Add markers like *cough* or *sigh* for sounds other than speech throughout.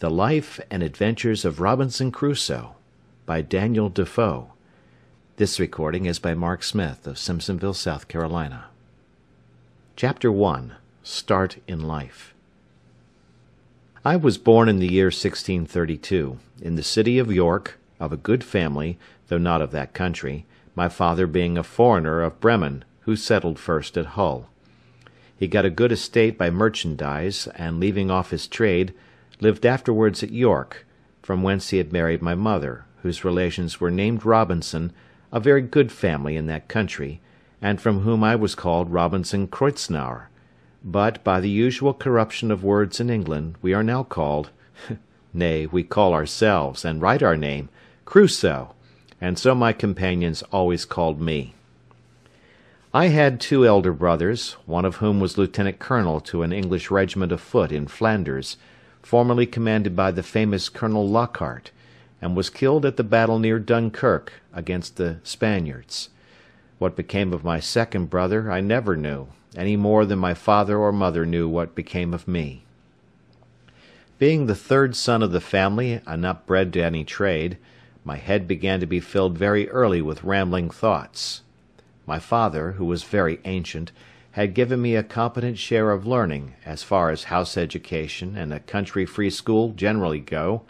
THE LIFE AND ADVENTURES OF ROBINSON CRUSOE by Daniel Defoe This recording is by Mark Smith of Simpsonville, South Carolina. CHAPTER I START IN LIFE I was born in the year 1632, in the city of York, of a good family, though not of that country, my father being a foreigner of Bremen, who settled first at Hull. He got a good estate by merchandise, and leaving off his trade, lived afterwards at York, from whence he had married my mother, whose relations were named Robinson, a very good family in that country, and from whom I was called Robinson Kreutznauer; but, by the usual corruption of words in England, we are now called—nay, *laughs* we call ourselves, and write our name, Crusoe, and so my companions always called me. I had two elder brothers, one of whom was lieutenant colonel to an English regiment of foot in Flanders formerly commanded by the famous Colonel Lockhart, and was killed at the battle near Dunkirk, against the Spaniards. What became of my second brother I never knew, any more than my father or mother knew what became of me. Being the third son of the family, and not bred to any trade, my head began to be filled very early with rambling thoughts. My father, who was very ancient, had given me a competent share of learning, as far as house education and a country free school generally go,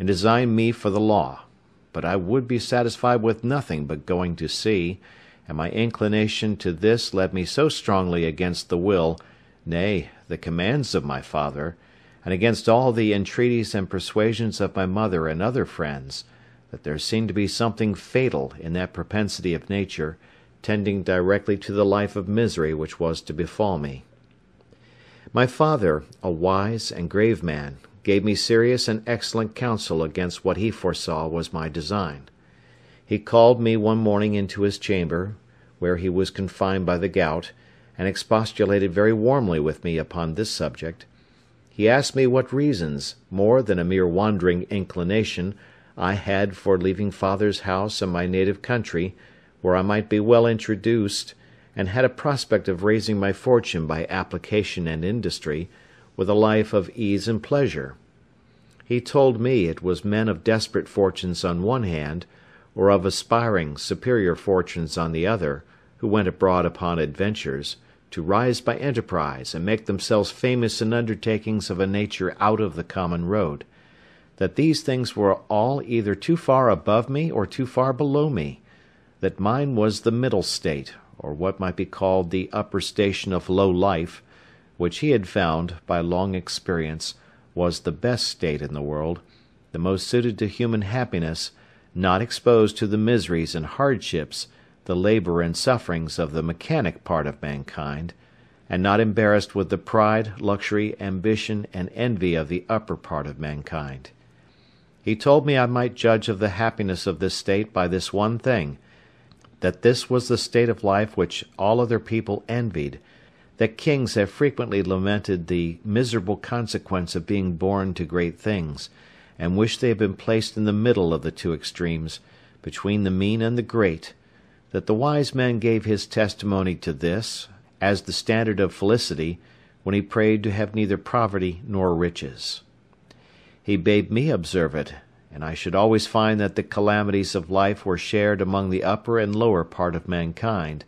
and designed me for the law; but I would be satisfied with nothing but going to sea, and my inclination to this led me so strongly against the will, nay, the commands of my father, and against all the entreaties and persuasions of my mother and other friends, that there seemed to be something fatal in that propensity of nature tending directly to the life of misery which was to befall me. My father, a wise and grave man, gave me serious and excellent counsel against what he foresaw was my design. He called me one morning into his chamber, where he was confined by the gout, and expostulated very warmly with me upon this subject. He asked me what reasons, more than a mere wandering inclination, I had for leaving father's house and my native country where I might be well introduced, and had a prospect of raising my fortune by application and industry, with a life of ease and pleasure. He told me it was men of desperate fortunes on one hand, or of aspiring, superior fortunes on the other, who went abroad upon adventures, to rise by enterprise and make themselves famous in undertakings of a nature out of the common road; that these things were all either too far above me or too far below me that mine was the middle state, or what might be called the upper station of low life, which he had found, by long experience, was the best state in the world, the most suited to human happiness, not exposed to the miseries and hardships, the labour and sufferings of the mechanic part of mankind, and not embarrassed with the pride, luxury, ambition, and envy of the upper part of mankind. He told me I might judge of the happiness of this state by this one thing that this was the state of life which all other people envied; that kings have frequently lamented the miserable consequence of being born to great things, and wished they had been placed in the middle of the two extremes, between the mean and the great; that the wise man gave his testimony to this, as the standard of felicity, when he prayed to have neither poverty nor riches. He bade me observe it and I should always find that the calamities of life were shared among the upper and lower part of mankind,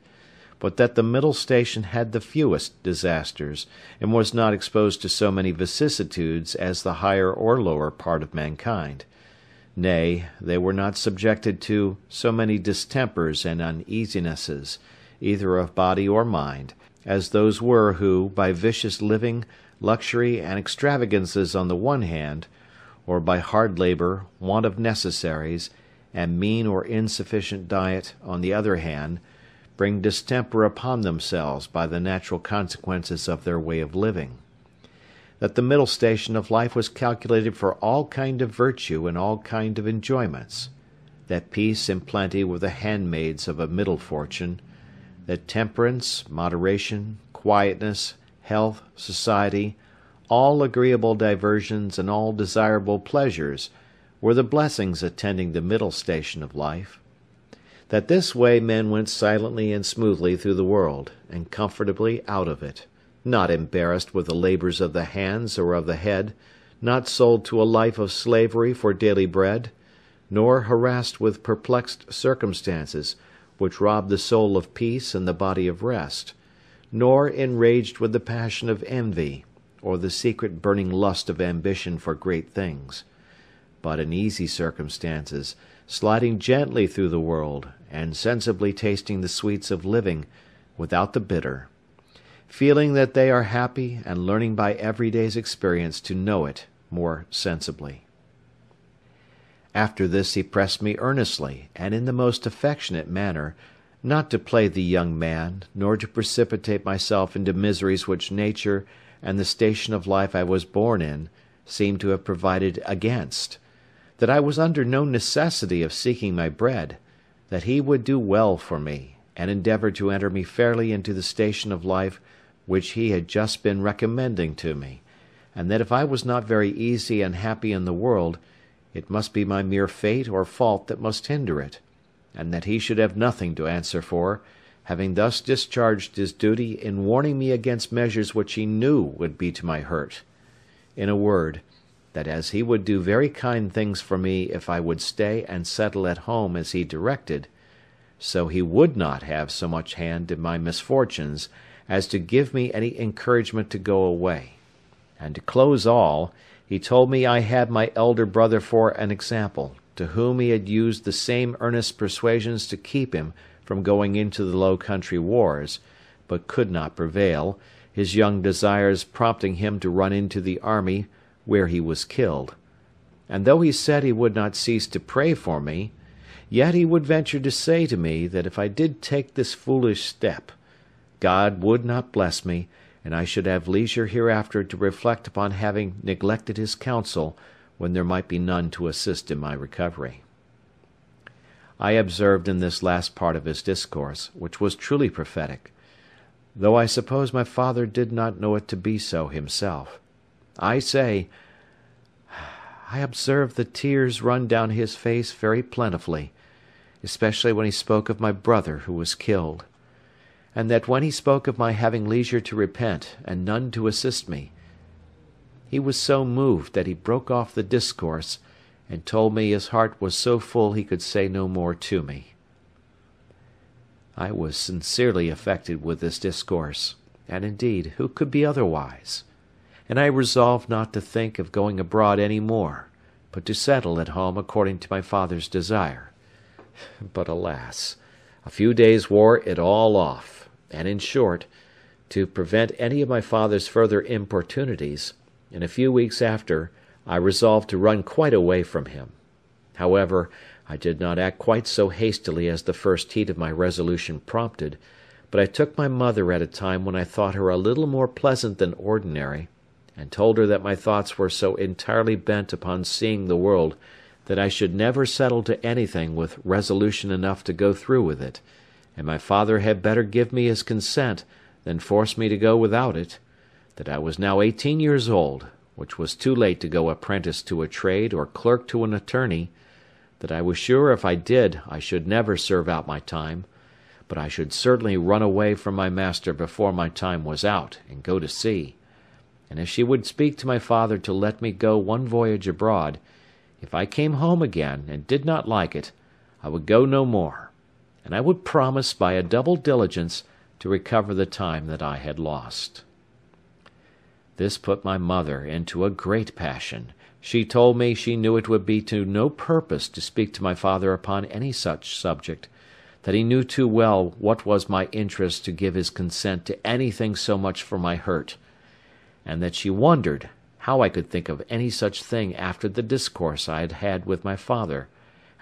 but that the middle station had the fewest disasters, and was not exposed to so many vicissitudes as the higher or lower part of mankind; nay, they were not subjected to so many distempers and uneasinesses, either of body or mind, as those were who, by vicious living, luxury, and extravagances on the one hand, or by hard labour, want of necessaries, and mean or insufficient diet, on the other hand, bring distemper upon themselves by the natural consequences of their way of living; that the middle station of life was calculated for all kind of virtue and all kind of enjoyments; that peace and plenty were the handmaids of a middle fortune; that temperance, moderation, quietness, health, society all agreeable diversions and all desirable pleasures, were the blessings attending the middle station of life; that this way men went silently and smoothly through the world, and comfortably out of it, not embarrassed with the labours of the hands or of the head, not sold to a life of slavery for daily bread, nor harassed with perplexed circumstances, which rob the soul of peace and the body of rest, nor enraged with the passion of envy, or the secret burning lust of ambition for great things; but in easy circumstances, sliding gently through the world, and sensibly tasting the sweets of living, without the bitter feeling that they are happy and learning by every day's experience to know it more sensibly. After this he pressed me earnestly, and in the most affectionate manner, not to play the young man, nor to precipitate myself into miseries which nature and the station of life I was born in seemed to have provided against; that I was under no necessity of seeking my bread; that he would do well for me, and endeavour to enter me fairly into the station of life which he had just been recommending to me; and that if I was not very easy and happy in the world, it must be my mere fate or fault that must hinder it; and that he should have nothing to answer for, having thus discharged his duty in warning me against measures which he knew would be to my hurt; in a word, that as he would do very kind things for me if I would stay and settle at home as he directed, so he would not have so much hand in my misfortunes as to give me any encouragement to go away; and to close all, he told me I had my elder brother for an example, to whom he had used the same earnest persuasions to keep him from going into the Low Country wars, but could not prevail, his young desires prompting him to run into the army, where he was killed; and though he said he would not cease to pray for me, yet he would venture to say to me that if I did take this foolish step, God would not bless me, and I should have leisure hereafter to reflect upon having neglected his counsel when there might be none to assist in my recovery. I observed in this last part of his discourse, which was truly prophetic, though I suppose my father did not know it to be so himself, I say, I observed the tears run down his face very plentifully, especially when he spoke of my brother who was killed and that when he spoke of my having leisure to repent, and none to assist me, he was so moved that he broke off the discourse, and told me his heart was so full he could say no more to me. I was sincerely affected with this discourse, and indeed who could be otherwise? and I resolved not to think of going abroad any more, but to settle at home according to my father's desire. *laughs* But alas! a few days wore it all off and in short, to prevent any of my father's further importunities, in a few weeks after I resolved to run quite away from him. However, I did not act quite so hastily as the first heat of my resolution prompted, but I took my mother at a time when I thought her a little more pleasant than ordinary, and told her that my thoughts were so entirely bent upon seeing the world that I should never settle to anything with resolution enough to go through with it and my father had better give me his consent than force me to go without it; that I was now eighteen years old, which was too late to go apprentice to a trade or clerk to an attorney; that I was sure if I did I should never serve out my time, but I should certainly run away from my master before my time was out, and go to sea; and if she would speak to my father to let me go one voyage abroad, if I came home again, and did not like it, I would go no more and I would promise by a double diligence to recover the time that I had lost. This put my mother into a great passion; she told me she knew it would be to no purpose to speak to my father upon any such subject; that he knew too well what was my interest to give his consent to anything so much for my hurt; and that she wondered how I could think of any such thing after the discourse I had had with my father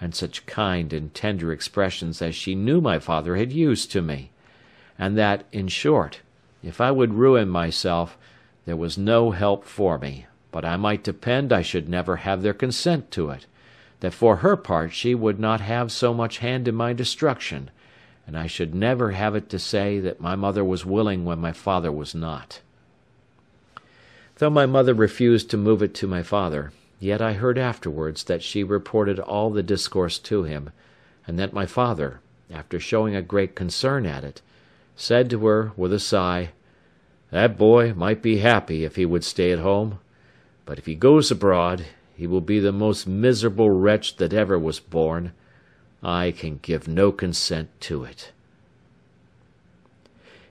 and such kind and tender expressions as she knew my father had used to me; and that, in short, if I would ruin myself, there was no help for me, but I might depend I should never have their consent to it; that for her part she would not have so much hand in my destruction, and I should never have it to say that my mother was willing when my father was not. Though my mother refused to move it to my father. Yet I heard afterwards that she reported all the discourse to him, and that my father, after showing a great concern at it, said to her, with a sigh, "That boy might be happy if he would stay at home. but if he goes abroad, he will be the most miserable wretch that ever was born. I can give no consent to it.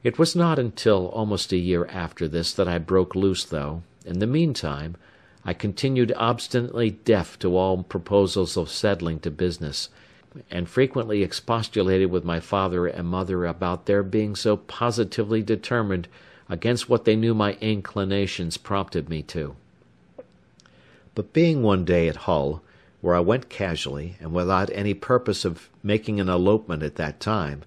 It was not until almost a year after this that I broke loose, though, in the meantime, I continued obstinately deaf to all proposals of settling to business, and frequently expostulated with my father and mother about their being so positively determined against what they knew my inclinations prompted me to. But being one day at Hull, where I went casually, and without any purpose of making an elopement at that time,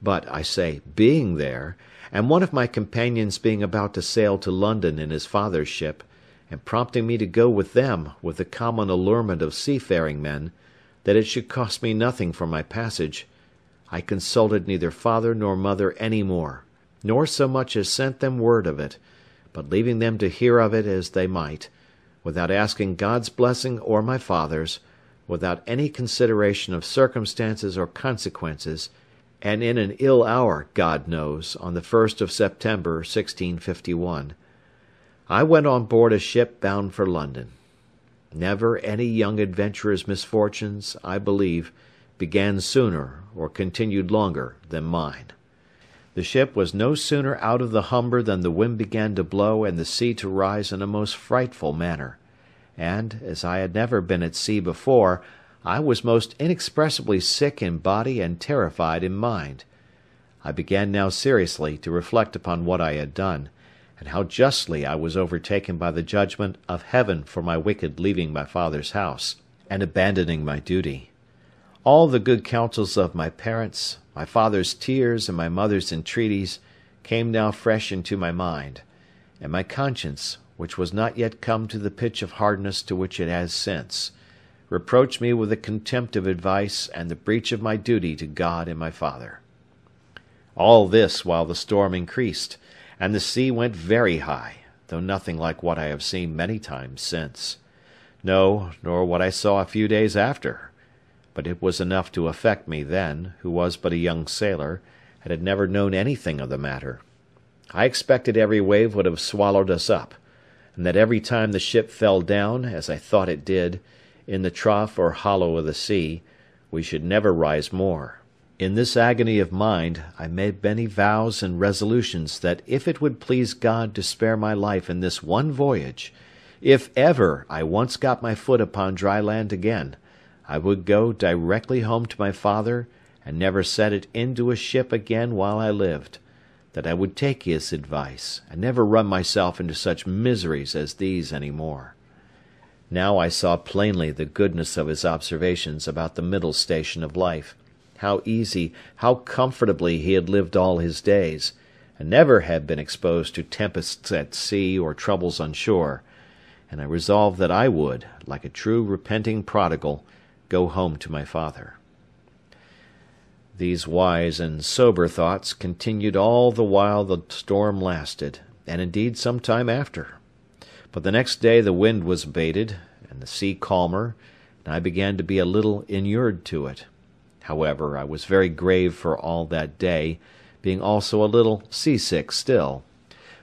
but, I say, being there, and one of my companions being about to sail to London in his father's ship, and prompting me to go with them with the common allurement of seafaring men, that it should cost me nothing for my passage, I consulted neither father nor mother any more, nor so much as sent them word of it, but leaving them to hear of it as they might, without asking God's blessing or my father's, without any consideration of circumstances or consequences, and in an ill hour, God knows, on the first of September 1651, I went on board a ship bound for London. Never any young adventurer's misfortunes, I believe, began sooner, or continued longer, than mine. The ship was no sooner out of the Humber than the wind began to blow and the sea to rise in a most frightful manner; and, as I had never been at sea before, I was most inexpressibly sick in body and terrified in mind. I began now seriously to reflect upon what I had done, and how justly I was overtaken by the judgment of Heaven for my wicked leaving my father's house, and abandoning my duty. All the good counsels of my parents, my father's tears, and my mother's entreaties, came now fresh into my mind; and my conscience, which was not yet come to the pitch of hardness to which it has since, reproached me with the contempt of advice and the breach of my duty to God and my father. All this while the storm increased, and the sea went very high, though nothing like what I have seen many times since. No, nor what I saw a few days after; but it was enough to affect me then, who was but a young sailor, and had never known anything of the matter. I expected every wave would have swallowed us up, and that every time the ship fell down, as I thought it did, in the trough or hollow of the sea, we should never rise more. In this agony of mind, I made many vows and resolutions that if it would please God to spare my life in this one voyage, if ever I once got my foot upon dry land again, I would go directly home to my father, and never set it into a ship again while I lived; that I would take his advice, and never run myself into such miseries as these any more. Now I saw plainly the goodness of his observations about the middle station of life; how easy, how comfortably he had lived all his days, and never had been exposed to tempests at sea or troubles on shore; and I resolved that I would, like a true repenting prodigal, go home to my father. These wise and sober thoughts continued all the while the storm lasted, and indeed some time after. But the next day the wind was abated, and the sea calmer, and I began to be a little inured to it. However, I was very grave for all that day, being also a little sea sick still;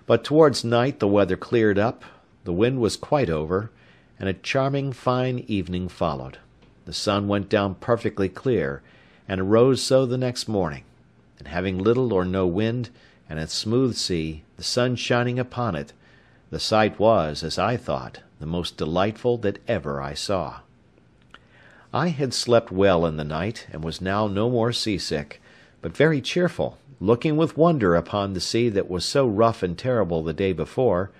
but towards night the weather cleared up, the wind was quite over, and a charming fine evening followed. The sun went down perfectly clear, and arose so the next morning; and having little or no wind, and a smooth sea, the sun shining upon it. The sight was, as I thought, the most delightful that ever I saw. I had slept well in the night, and was now no more sea sick, but very cheerful, looking with wonder upon the sea that was so rough and terrible the day before,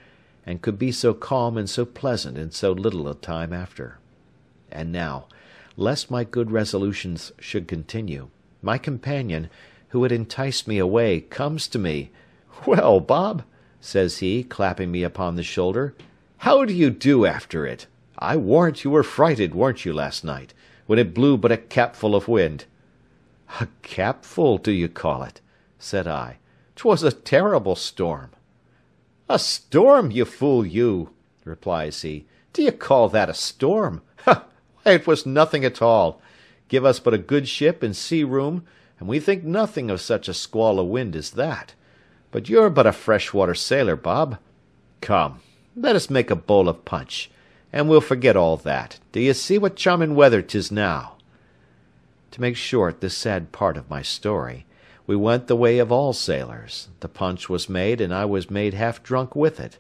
and could be so calm and so pleasant in so little a time after. And now, lest my good resolutions should continue, my companion, who had enticed me away, comes to me. "Well, Bob!" says he, clapping me upon the shoulder, "how do you do after it? I warrant you were frighted, weren't you, last night, when it blew but a capful of wind?" "A capful, do you call it?" said I. "'Twas a terrible storm." "A storm, you fool you!" replies he. "Do you call that a storm? Why, it was nothing at all. Give us but a good ship and sea room, and we think nothing of such a squall of wind as that. But you're but a fresh water sailor, Bob. Come, let us make a bowl of punch, and we'll forget all that. Do you see what charming weather 'tis now? To make short this sad part of my story, we went the way of all sailors; the punch was made, and I was made half drunk with it;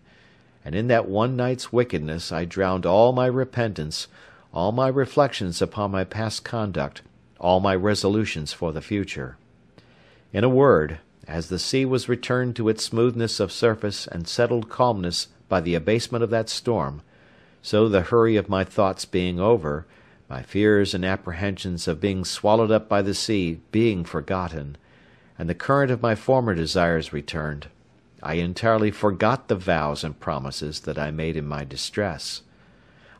and in that one night's wickedness I drowned all my repentance, all my reflections upon my past conduct, all my resolutions for the future. In a word, as the sea was returned to its smoothness of surface and settled calmness by the abasement of that storm, so the hurry of my thoughts being over, my fears and apprehensions of being swallowed up by the sea being forgotten, and the current of my former desires returned, I entirely forgot the vows and promises that I made in my distress.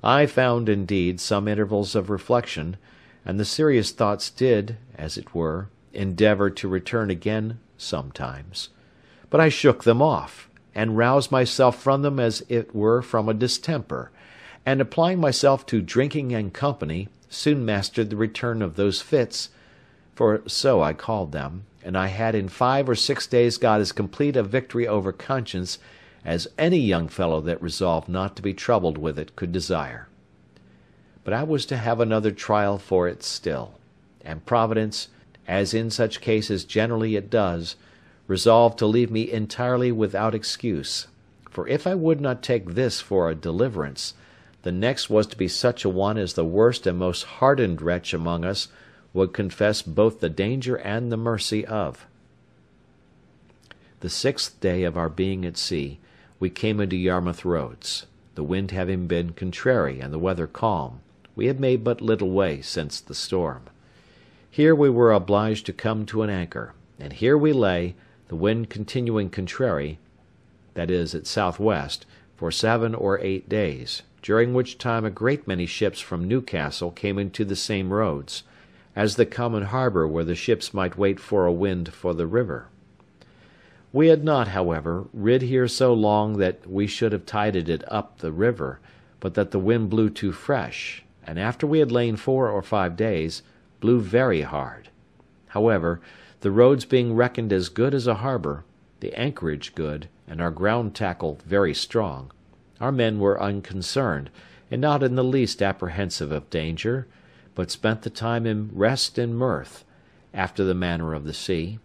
I found, indeed, some intervals of reflection, and the serious thoughts did, as it were, endeavour to return again sometimes; but I shook them off, and roused myself from them as it were from a distemper, and applying myself to drinking and company, soon mastered the return of those fits, for so I called them and I had in five or six days got as complete a victory over conscience as any young fellow that resolved not to be troubled with it could desire. But I was to have another trial for it still; and Providence, as in such cases generally it does, resolved to leave me entirely without excuse; for if I would not take this for a deliverance, the next was to be such a one as the worst and most hardened wretch among us would confess both the danger and the mercy of. The sixth day of our being at sea, we came into Yarmouth Roads; the wind having been contrary and the weather calm, we had made but little way since the storm. Here we were obliged to come to an anchor, and here we lay, the wind continuing contrary, viz. at south west, for seven or eight days, during which time a great many ships from Newcastle came into the same roads as the common harbour where the ships might wait for a wind for the river. We had not, however, rid here so long that we should have tided it up the river, but that the wind blew too fresh, and after we had lain four or five days, blew very hard. However, the roads being reckoned as good as a harbour, the anchorage good, and our ground tackle very strong, our men were unconcerned, and not in the least apprehensive of danger but spent the time in rest and mirth, after the manner of the sea;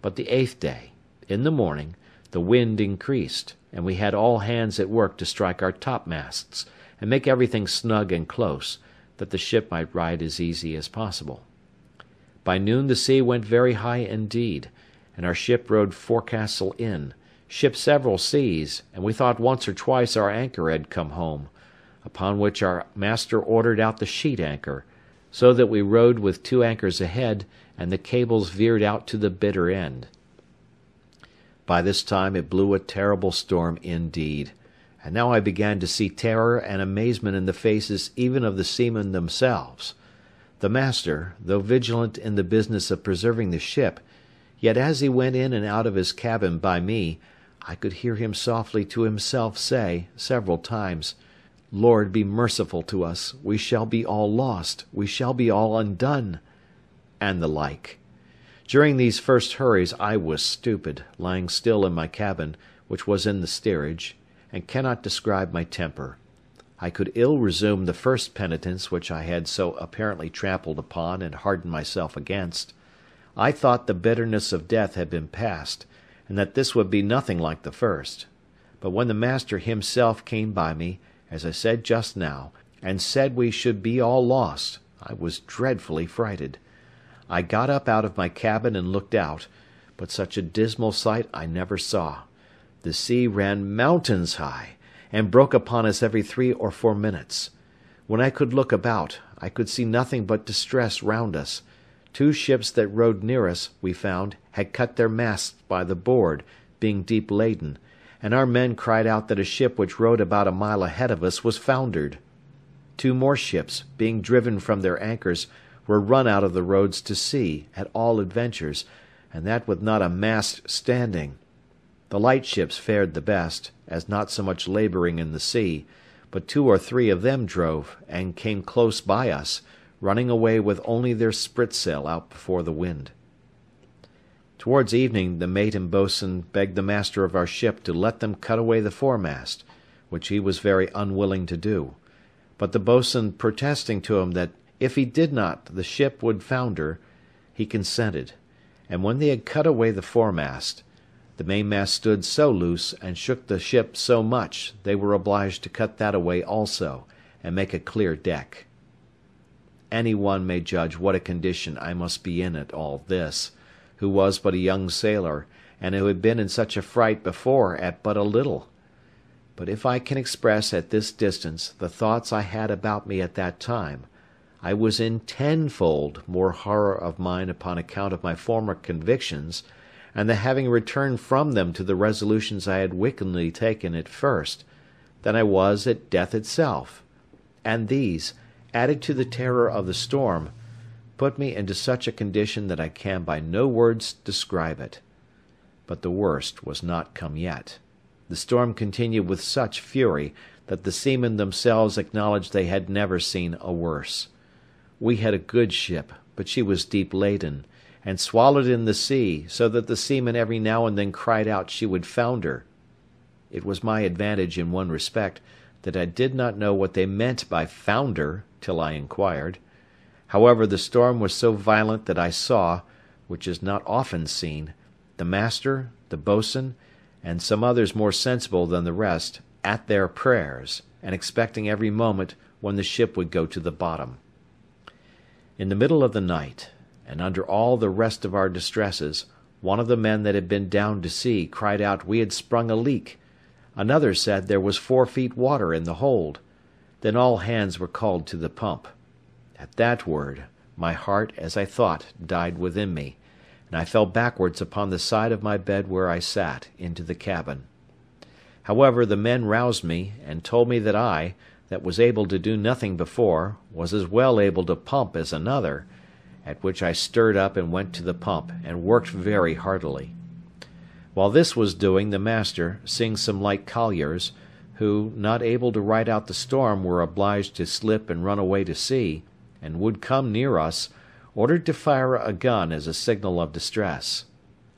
but the eighth day, in the morning, the wind increased, and we had all hands at work to strike our topmasts, and make everything snug and close, that the ship might ride as easy as possible. By noon the sea went very high indeed, and our ship rode forecastle in, shipped several seas, and we thought once or twice our anchor had come home; upon which our master ordered out the sheet anchor so that we rode with two anchors ahead, and the cables veered out to the bitter end. By this time it blew a terrible storm indeed, and now I began to see terror and amazement in the faces even of the seamen themselves. The master, though vigilant in the business of preserving the ship, yet as he went in and out of his cabin by me, I could hear him softly to himself say, several times, Lord, be merciful to us; we shall be all lost; we shall be all undone; and the like. During these first hurries I was stupid, lying still in my cabin, which was in the steerage, and cannot describe my temper. I could ill resume the first penitence which I had so apparently trampled upon and hardened myself against. I thought the bitterness of death had been passed, and that this would be nothing like the first; but when the master himself came by me as I said just now, and said we should be all lost, I was dreadfully frighted. I got up out of my cabin and looked out, but such a dismal sight I never saw. The sea ran mountains high, and broke upon us every three or four minutes. When I could look about, I could see nothing but distress round us; two ships that rode near us, we found, had cut their masts by the board, being deep laden and our men cried out that a ship which rode about a mile ahead of us was foundered. Two more ships, being driven from their anchors, were run out of the roads to sea, at all adventures, and that with not a mast standing. The light ships fared the best, as not so much labouring in the sea, but two or three of them drove, and came close by us, running away with only their spritsail out before the wind. Towards evening the mate and boatswain begged the master of our ship to let them cut away the foremast, which he was very unwilling to do; but the boatswain protesting to him that if he did not the ship would founder, he consented, and when they had cut away the foremast, the mainmast stood so loose and shook the ship so much they were obliged to cut that away also, and make a clear deck. Any one may judge what a condition I must be in at all this, who was but a young sailor, and who had been in such a fright before at but a little. But if I can express at this distance the thoughts I had about me at that time, I was in tenfold more horror of mind upon account of my former convictions, and the having returned from them to the resolutions I had wickedly taken at first, than I was at death itself; and these, added to the terror of the storm, put me into such a condition that I can by no words describe it. But the worst was not come yet. The storm continued with such fury that the seamen themselves acknowledged they had never seen a worse. We had a good ship, but she was deep laden, and swallowed in the sea, so that the seamen every now and then cried out she would founder. It was my advantage in one respect, that I did not know what they meant by founder till I inquired. However, the storm was so violent that I saw, which is not often seen, the master, the boatswain, and some others more sensible than the rest, at their prayers, and expecting every moment when the ship would go to the bottom. In the middle of the night, and under all the rest of our distresses, one of the men that had been down to see cried out we had sprung a leak; another said there was four feet water in the hold; then all hands were called to the pump. At that word, my heart, as I thought, died within me and I fell backwards upon the side of my bed where I sat, into the cabin. However, the men roused me, and told me that I, that was able to do nothing before, was as well able to pump as another; at which I stirred up and went to the pump, and worked very heartily. While this was doing, the master, seeing some light colliers, who, not able to ride out the storm were obliged to slip and run away to sea, and would come near us ordered to fire a gun as a signal of distress.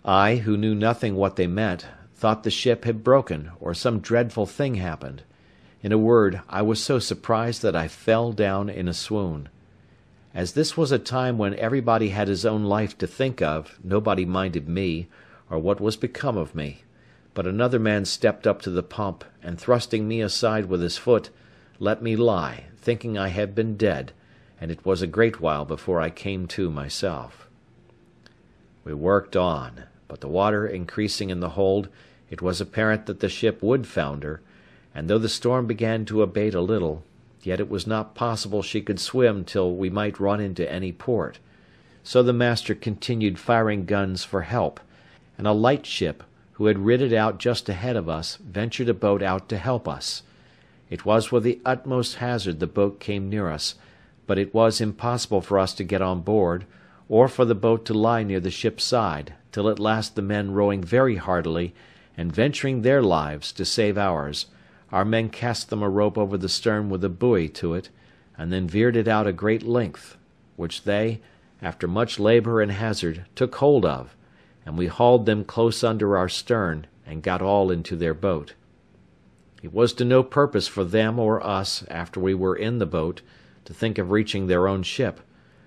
I, who knew nothing what they meant, thought the ship had broken, or some dreadful thing happened. In a word, I was so surprised that I fell down in a swoon. As this was a time when everybody had his own life to think of, nobody minded me, or what was become of me; but another man stepped up to the pump, and thrusting me aside with his foot, let me lie, thinking I had been dead and it was a great while before I came to myself. We worked on, but the water increasing in the hold, it was apparent that the ship would founder, and though the storm began to abate a little, yet it was not possible she could swim till we might run into any port; so the master continued firing guns for help, and a light ship, who had it out just ahead of us, ventured a boat out to help us. It was with the utmost hazard the boat came near us but it was impossible for us to get on board, or for the boat to lie near the ship's side, till at last the men rowing very heartily, and venturing their lives to save ours, our men cast them a rope over the stern with a buoy to it, and then veered it out a great length, which they, after much labour and hazard, took hold of, and we hauled them close under our stern, and got all into their boat. It was to no purpose for them or us, after we were in the boat, to think of reaching their own ship,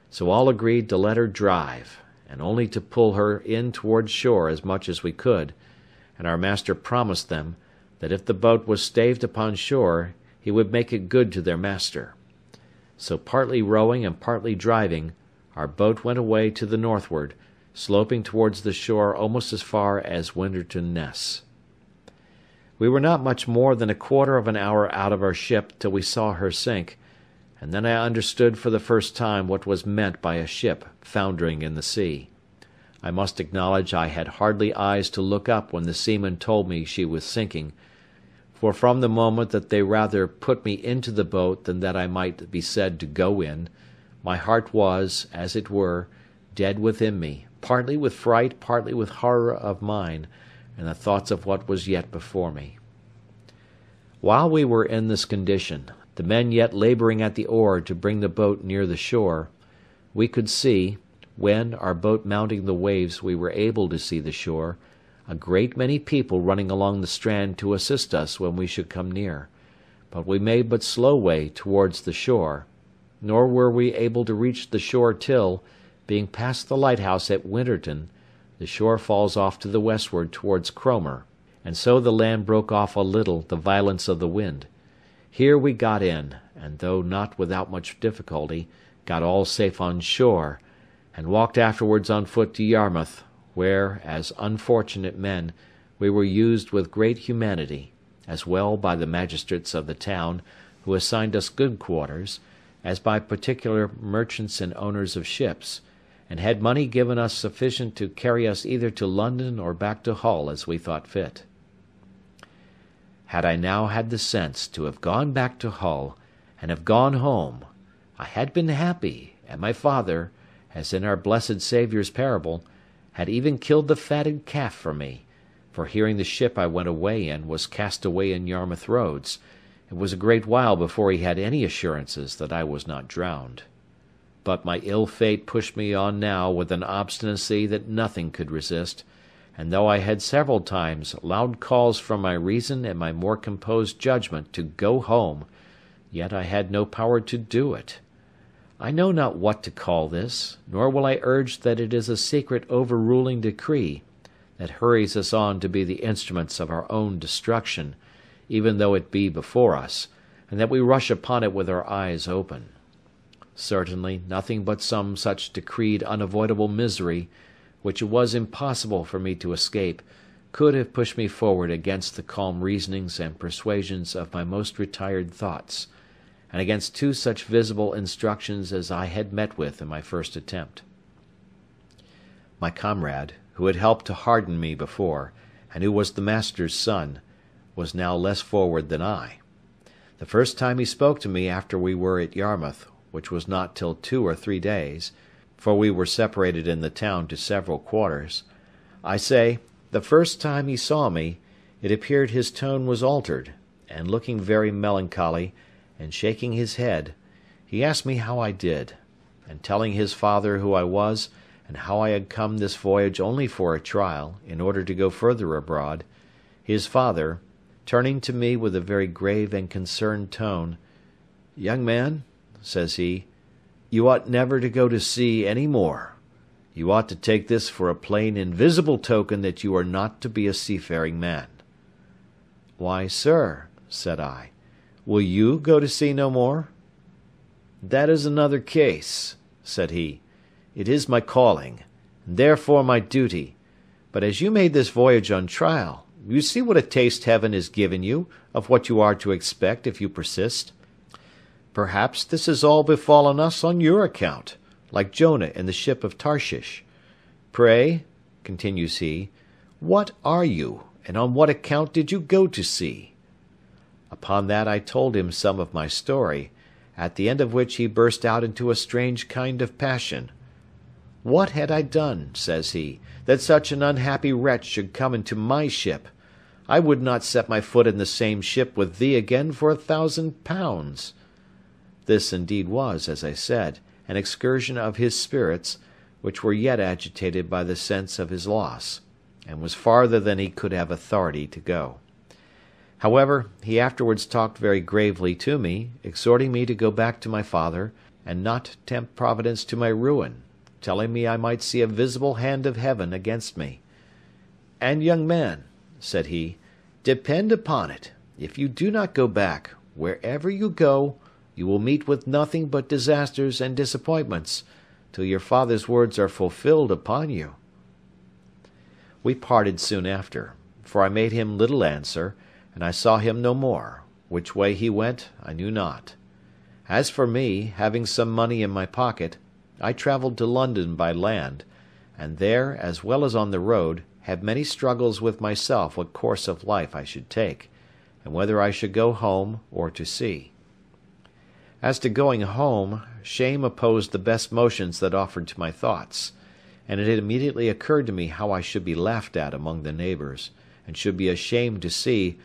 so all agreed to let her drive, and only to pull her in towards shore as much as we could, and our master promised them, that if the boat was staved upon shore he would make it good to their master. So partly rowing and partly driving, our boat went away to the northward, sloping towards the shore almost as far as Winterton Ness. We were not much more than a quarter of an hour out of our ship till we saw her sink and then I understood for the first time what was meant by a ship foundering in the sea. I must acknowledge I had hardly eyes to look up when the seaman told me she was sinking, for from the moment that they rather put me into the boat than that I might be said to go in, my heart was, as it were, dead within me, partly with fright, partly with horror of mind, and the thoughts of what was yet before me. While we were in this condition, the men yet labouring at the oar to bring the boat near the shore, we could see, when, our boat mounting the waves we were able to see the shore, a great many people running along the strand to assist us when we should come near, but we made but slow way towards the shore, nor were we able to reach the shore till, being past the lighthouse at Winterton, the shore falls off to the westward towards Cromer, and so the land broke off a little the violence of the wind. Here we got in, and though not without much difficulty, got all safe on shore, and walked afterwards on foot to Yarmouth, where, as unfortunate men, we were used with great humanity, as well by the magistrates of the town, who assigned us good quarters, as by particular merchants and owners of ships, and had money given us sufficient to carry us either to London or back to Hull as we thought fit. Had I now had the sense to have gone back to Hull, and have gone home, I had been happy, and my father, as in our blessed Saviour's parable, had even killed the fatted calf for me, for hearing the ship I went away in was cast away in Yarmouth roads, it was a great while before he had any assurances that I was not drowned. But my ill fate pushed me on now with an obstinacy that nothing could resist, and though I had several times loud calls from my reason and my more composed judgment to go home, yet I had no power to do it. I know not what to call this, nor will I urge that it is a secret overruling decree, that hurries us on to be the instruments of our own destruction, even though it be before us, and that we rush upon it with our eyes open. Certainly, nothing but some such decreed unavoidable misery, which it was impossible for me to escape, could have pushed me forward against the calm reasonings and persuasions of my most retired thoughts, and against two such visible instructions as I had met with in my first attempt. My comrade, who had helped to harden me before, and who was the master's son, was now less forward than I. The first time he spoke to me after we were at Yarmouth, which was not till two or three days, for we were separated in the town to several quarters, I say, the first time he saw me, it appeared his tone was altered, and looking very melancholy, and shaking his head, he asked me how I did, and telling his father who I was, and how I had come this voyage only for a trial, in order to go further abroad, his father, turning to me with a very grave and concerned tone, "Young man," says he, "you ought never to go to sea any more. You ought to take this for a plain invisible token that you are not to be a seafaring man." "Why, sir," said I, "will you go to sea no more?" "That is another case," said he. "It is my calling, and therefore my duty; but as you made this voyage on trial, you see what a taste Heaven has given you of what you are to expect if you persist. Perhaps this has all befallen us on your account, like Jonah in the ship of Tarshish. Pray," continues he, "what are you, and on what account did you go to sea?" Upon that I told him some of my story, at the end of which he burst out into a strange kind of passion. What had I done, says he, that such an unhappy wretch should come into my ship? I would not set my foot in the same ship with thee again for a thousand pounds. This indeed was, as I said, an excursion of his spirits, which were yet agitated by the sense of his loss, and was farther than he could have authority to go. However, he afterwards talked very gravely to me, exhorting me to go back to my father, and not tempt Providence to my ruin, telling me I might see a visible hand of Heaven against me. And, young man, said he, "depend upon it, if you do not go back, wherever you go, you will meet with nothing but disasters and disappointments, till your father's words are fulfilled upon you." We parted soon after, for I made him little answer, and I saw him no more; which way he went I knew not. As for me, having some money in my pocket, I travelled to London by land, and there, as well as on the road had many struggles with myself what course of life I should take, and whether I should go home or to sea. As to going home, shame opposed the best motions that offered to my thoughts, and it immediately occurred to me how I should be laughed at among the neighbours, and should be ashamed to see,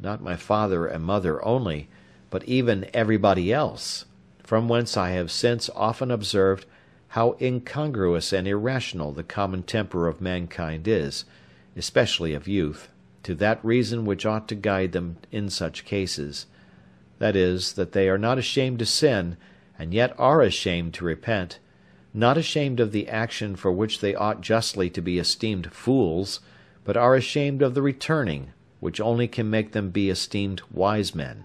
not my father and mother only, but even everybody else; from whence I have since often observed how incongruous and irrational the common temper of mankind is, especially of youth, to that reason which ought to guide them in such cases. that is, that they are not ashamed to sin, and yet are ashamed to repent, not ashamed of the action for which they ought justly to be esteemed fools, but are ashamed of the returning, which only can make them be esteemed wise men.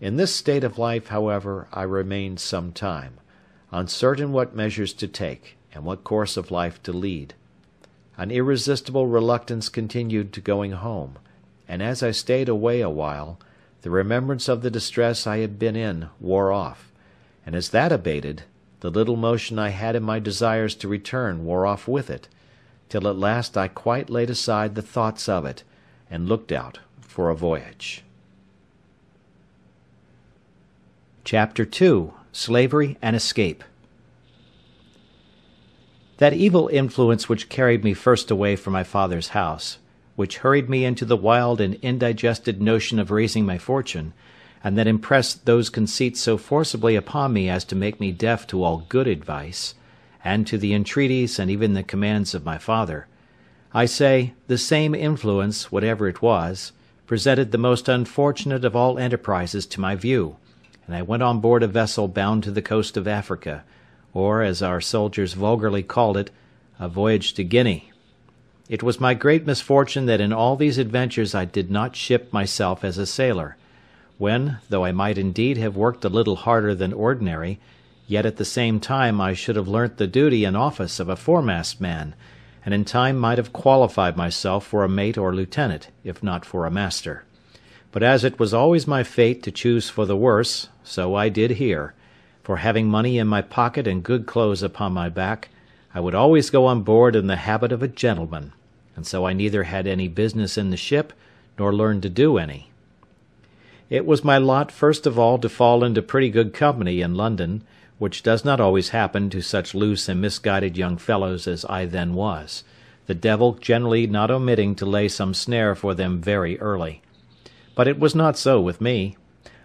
In this state of life, however, I remained some time, uncertain what measures to take, and what course of life to lead. An irresistible reluctance continued to going home, and as I stayed away a while, the remembrance of the distress I had been in wore off, and as that abated, the little motion I had in my desires to return wore off with it, till at last I quite laid aside the thoughts of it, and looked out for a voyage. Chapter II Slavery and Escape That evil influence which carried me first away from my father's house, which hurried me into the wild and indigested notion of raising my fortune, and that impressed those conceits so forcibly upon me as to make me deaf to all good advice, and to the entreaties and even the commands of my father, I say, the same influence, whatever it was, presented the most unfortunate of all enterprises to my view, and I went on board a vessel bound to the coast of Africa, or, as our soldiers vulgarly called it, a voyage to Guinea. It was my great misfortune that in all these adventures I did not ship myself as a sailor, when, though I might indeed have worked a little harder than ordinary, yet at the same time I should have learnt the duty and office of a foremast man, and in time might have qualified myself for a mate or lieutenant, if not for a master. But as it was always my fate to choose for the worse, so I did here; for having money in my pocket and good clothes upon my back, I would always go on board in the habit of a gentleman, and so I neither had any business in the ship, nor learned to do any. It was my lot first of all to fall into pretty good company in London, which does not always happen to such loose and misguided young fellows as I then was, the devil generally not omitting to lay some snare for them very early. But it was not so with me.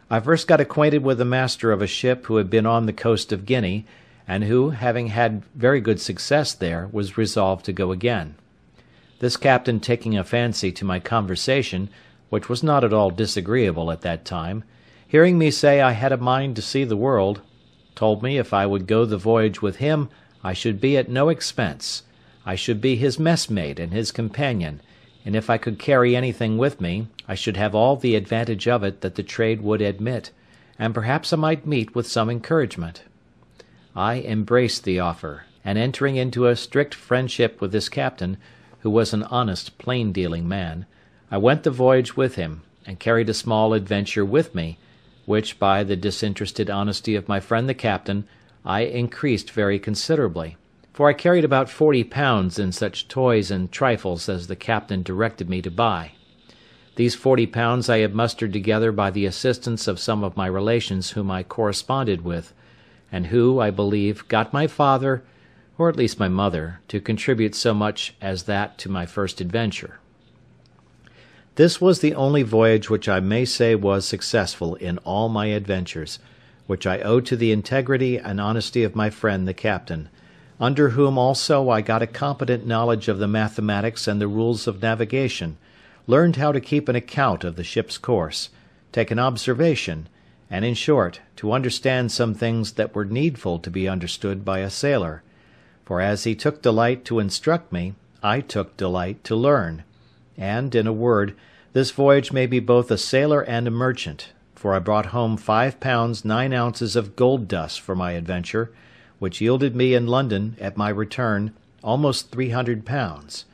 I first got acquainted with the master of a ship who had been on the coast of Guinea, and who, having had very good success there, was resolved to go again. This captain taking a fancy to my conversation, which was not at all disagreeable at that time, hearing me say I had a mind to see the world, told me if I would go the voyage with him I should be at no expense; I should be his messmate and his companion and if I could carry anything with me, I should have all the advantage of it that the trade would admit, and perhaps I might meet with some encouragement. I embraced the offer, and entering into a strict friendship with this captain, who was an honest plain dealing man, I went the voyage with him, and carried a small adventure with me, which, by the disinterested honesty of my friend the captain, I increased very considerably for I carried about forty pounds in such toys and trifles as the captain directed me to buy. These forty pounds I had mustered together by the assistance of some of my relations whom I corresponded with, and who, I believe, got my father, or at least my mother, to contribute so much as that to my first adventure. This was the only voyage which I may say was successful in all my adventures, which I owe to the integrity and honesty of my friend the captain under whom also I got a competent knowledge of the mathematics and the rules of navigation, learned how to keep an account of the ship's course, take an observation, and, in short, to understand some things that were needful to be understood by a sailor; for as he took delight to instruct me, I took delight to learn; and, in a word, this voyage made me both a sailor and a merchant, for I brought home five pounds nine ounces of gold dust for my adventure which yielded me in London, at my return, almost three hundred pounds;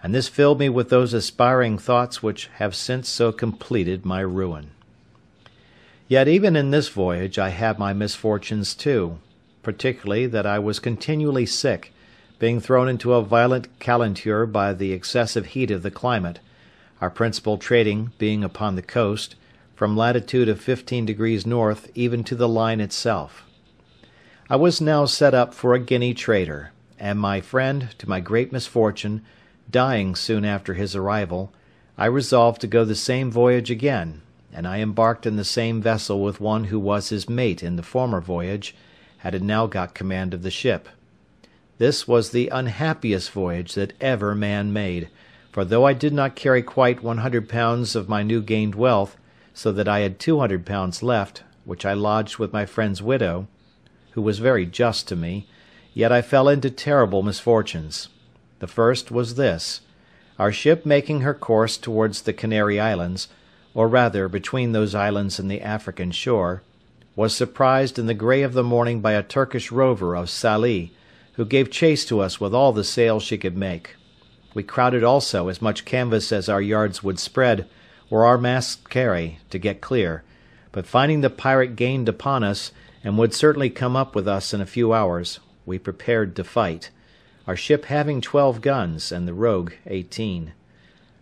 and this filled me with those aspiring thoughts which have since so completed my ruin. Yet even in this voyage I had my misfortunes too, particularly that I was continually sick, being thrown into a violent calenture by the excessive heat of the climate, our principal trading being upon the coast, from latitude of 15 degrees north even to the line itself. I was now set up for a Guinea trader, and my friend, to my great misfortune, dying soon after his arrival, I resolved to go the same voyage again, and I embarked in the same vessel with one who was his mate in the former voyage, had now got command of the ship. This was the unhappiest voyage that ever man made, for though I did not carry quite one hundred pounds of my new gained wealth, so that I had £200 left, which I lodged with my friend's widow, who was very just to me, yet I fell into terrible misfortunes. The first was this: our ship making her course towards the Canary Islands, or rather between those islands and the African shore, was surprised in the grey of the morning by a Turkish rover of Sallee, who gave chase to us with all the sail she could make. We crowded also as much canvas as our yards would spread, or our masts carry, to get clear; but finding the pirate gained upon us, and would certainly come up with us in a few hours, we prepared to fight. Our ship having twelve guns, and the rogue eighteen.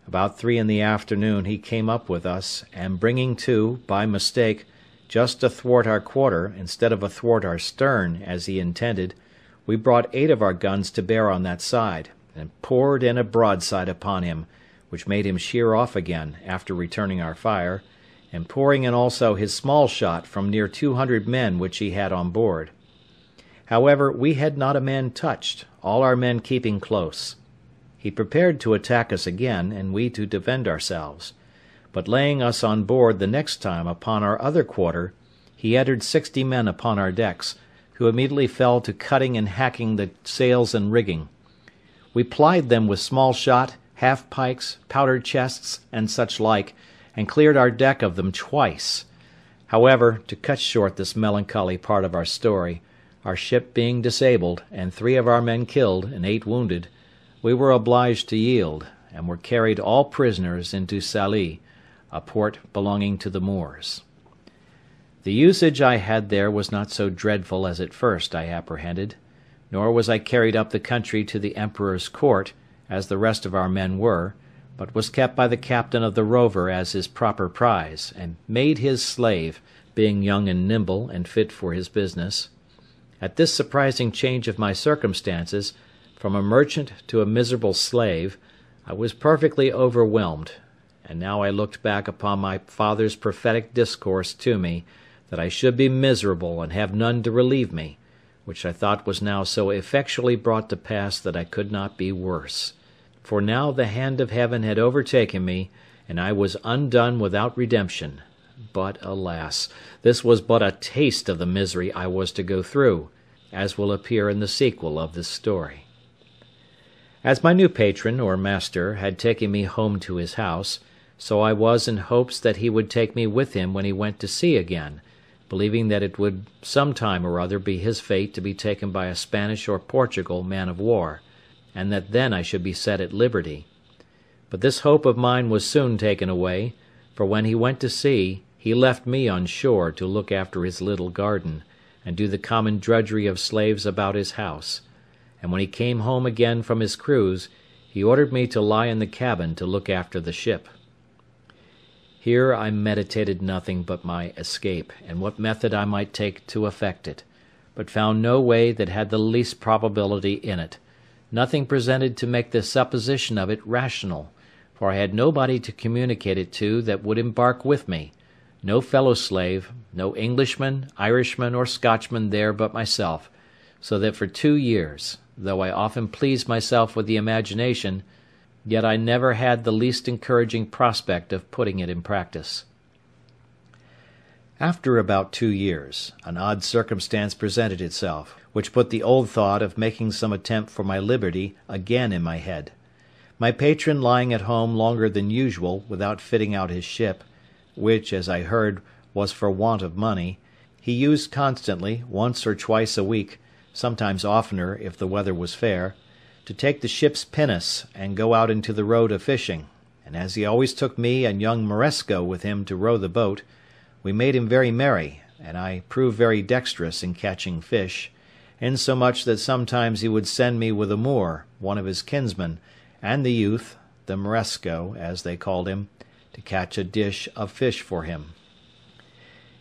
About three in the afternoon he came up with us, and bringing to, by mistake, just athwart our quarter, instead of athwart our stern, as he intended, we brought eight of our guns to bear on that side, and poured in a broadside upon him, which made him sheer off again, after returning our fire, and pouring in also his small shot from near two hundred men which he had on board. However, we had not a man touched, all our men keeping close. He prepared to attack us again, and we to defend ourselves; but laying us on board the next time upon our other quarter, he entered sixty men upon our decks, who immediately fell to cutting and hacking the sails and rigging. We plied them with small shot, half pikes, powder chests, and such like, and cleared our deck of them twice. However, to cut short this melancholy part of our story our ship being disabled, and three of our men killed and eight wounded, we were obliged to yield, and were carried all prisoners into Sallee, a port belonging to the Moors. The usage I had there was not so dreadful as at first I apprehended, nor was I carried up the country to the emperor's court, as the rest of our men were, but was kept by the captain of the rover as his proper prize, and made his slave, being young and nimble, and fit for his business. At this surprising change of my circumstances, from a merchant to a miserable slave, I was perfectly overwhelmed; and now I looked back upon my father's prophetic discourse to me, that I should be miserable and have none to relieve me, which I thought was now so effectually brought to pass that I could not be worse; for now the hand of Heaven had overtaken me, and I was undone without redemption. But, alas! this was but a taste of the misery I was to go through, as will appear in the sequel of this story. As my new patron, or master, had taken me home to his house, so I was in hopes that he would take me with him when he went to sea again, believing that it would some time or other be his fate to be taken by a Spanish or Portugal man of war, and that then I should be set at liberty. But this hope of mine was soon taken away, for when he went to sea, he left me on shore to look after his little garden, and do the common drudgery of slaves about his house; and when he came home again from his cruise, he ordered me to lie in the cabin to look after the ship. Here I meditated nothing but my escape, and what method I might take to effect it, but found no way that had the least probability in it; nothing presented to make the supposition of it rational, for I had nobody to communicate it to that would embark with me. No fellow slave, no Englishman, Irishman, or Scotchman there but myself; so that for two years, though I often pleased myself with the imagination, yet I never had the least encouraging prospect of putting it in practice. After about two years, an odd circumstance presented itself, which put the old thought of making some attempt for my liberty again in my head. My patron lying at home longer than usual without fitting out his ship which, as I heard, was for want of money, he used constantly, once or twice a week, sometimes oftener if the weather was fair, to take the ship's pinnace and go out into the road a fishing; and as he always took me and young Moresco with him to row the boat, we made him very merry, and I proved very dexterous in catching fish, insomuch that sometimes he would send me with a Moor, one of his kinsmen, and the youth, the Moresco, as they called him to catch a dish of fish for him.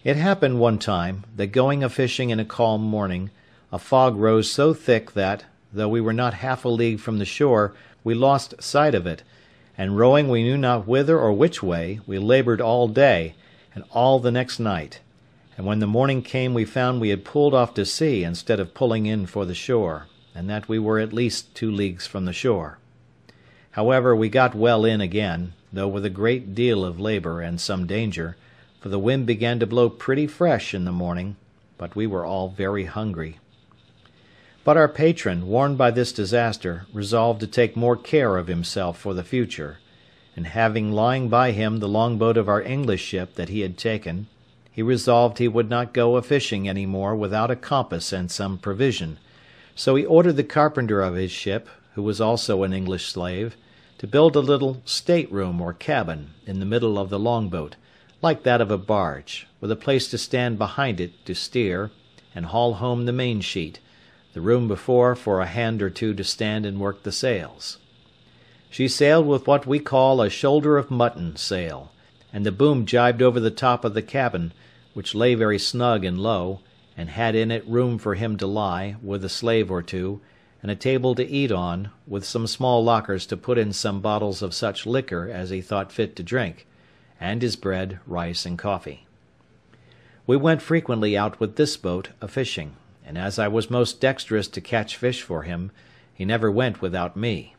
It happened one time, that going a fishing in a calm morning, a fog rose so thick that, though we were not half a league from the shore, we lost sight of it, and rowing we knew not whither or which way, we laboured all day, and all the next night; and when the morning came we found we had pulled off to sea instead of pulling in for the shore, and that we were at least two leagues from the shore. However, we got well in again though with a great deal of labour and some danger, for the wind began to blow pretty fresh in the morning, but we were all very hungry. But our patron, warned by this disaster, resolved to take more care of himself for the future; and having lying by him the long boat of our English ship that he had taken, he resolved he would not go a fishing any more without a compass and some provision; so he ordered the carpenter of his ship, who was also an English slave, to build a little state room or cabin in the middle of the long boat, like that of a barge, with a place to stand behind it to steer, and haul home the main sheet the room before for a hand or two to stand and work the sails. She sailed with what we call a shoulder of mutton sail, and the boom jibed over the top of the cabin, which lay very snug and low, and had in it room for him to lie, with a slave or two, and a table to eat on, with some small lockers to put in some bottles of such liquor as he thought fit to drink, and his bread, rice, and coffee. We went frequently out with this boat a fishing and as I was most dexterous to catch fish for him, he never went without me.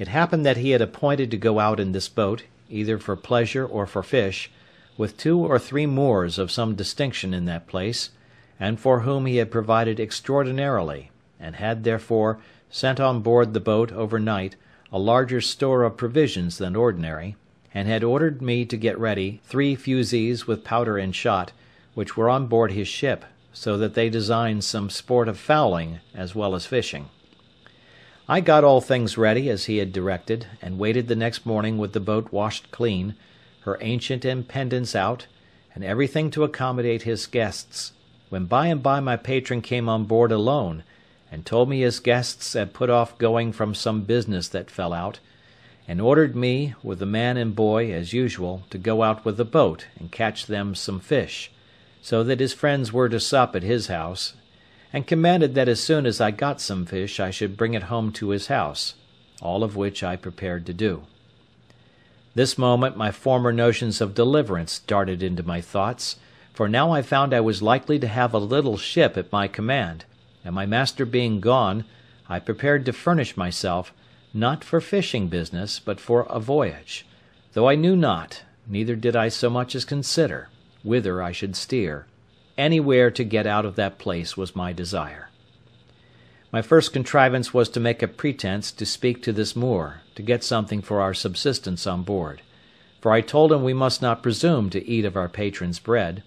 It happened that he had appointed to go out in this boat, either for pleasure or for fish, with two or three Moors of some distinction in that place, and for whom he had provided extraordinarily, and had, therefore, sent on board the boat overnight a larger store of provisions than ordinary, and had ordered me to get ready three fusees with powder and shot, which were on board his ship, so that they designed some sport of fowling as well as fishing. I got all things ready as he had directed, and waited the next morning with the boat washed clean, her ancient pendants out, and everything to accommodate his guests, when by and by my patron came on board alone, and told me his guests had put off going from some business that fell out, and ordered me, with the man and boy, as usual, to go out with the boat and catch them some fish so that his friends were to sup at his house, and commanded that as soon as I got some fish I should bring it home to his house, all of which I prepared to do. This moment my former notions of deliverance darted into my thoughts, for now I found I was likely to have a little ship at my command, and my master being gone, I prepared to furnish myself, not for fishing business, but for a voyage, though I knew not, neither did I so much as consider whither I should steer; anywhere to get out of that place was my desire. My first contrivance was to make a pretence to speak to this Moor, to get something for our subsistence on board; for I told him we must not presume to eat of our patron's bread.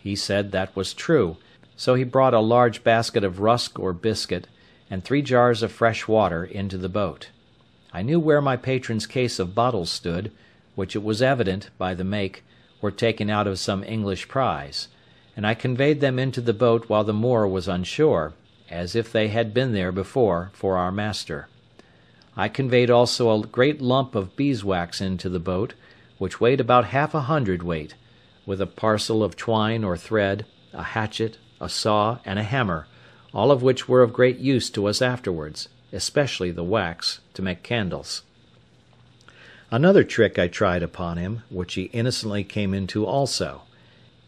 He said that was true, so he brought a large basket of rusk or biscuit, and three jars of fresh water, into the boat. I knew where my patron's case of bottles stood, which it was evident, by the make, were taken out of some English prize, and I conveyed them into the boat while the Moor was on shore, as if they had been there before for our master. I conveyed also a great lump of beeswax into the boat, which weighed about half a hundredweight, with a parcel of twine or thread, a hatchet, a saw, and a hammer, all of which were of great use to us afterwards, especially the wax, to make candles. Another trick I tried upon him, which he innocently came into also.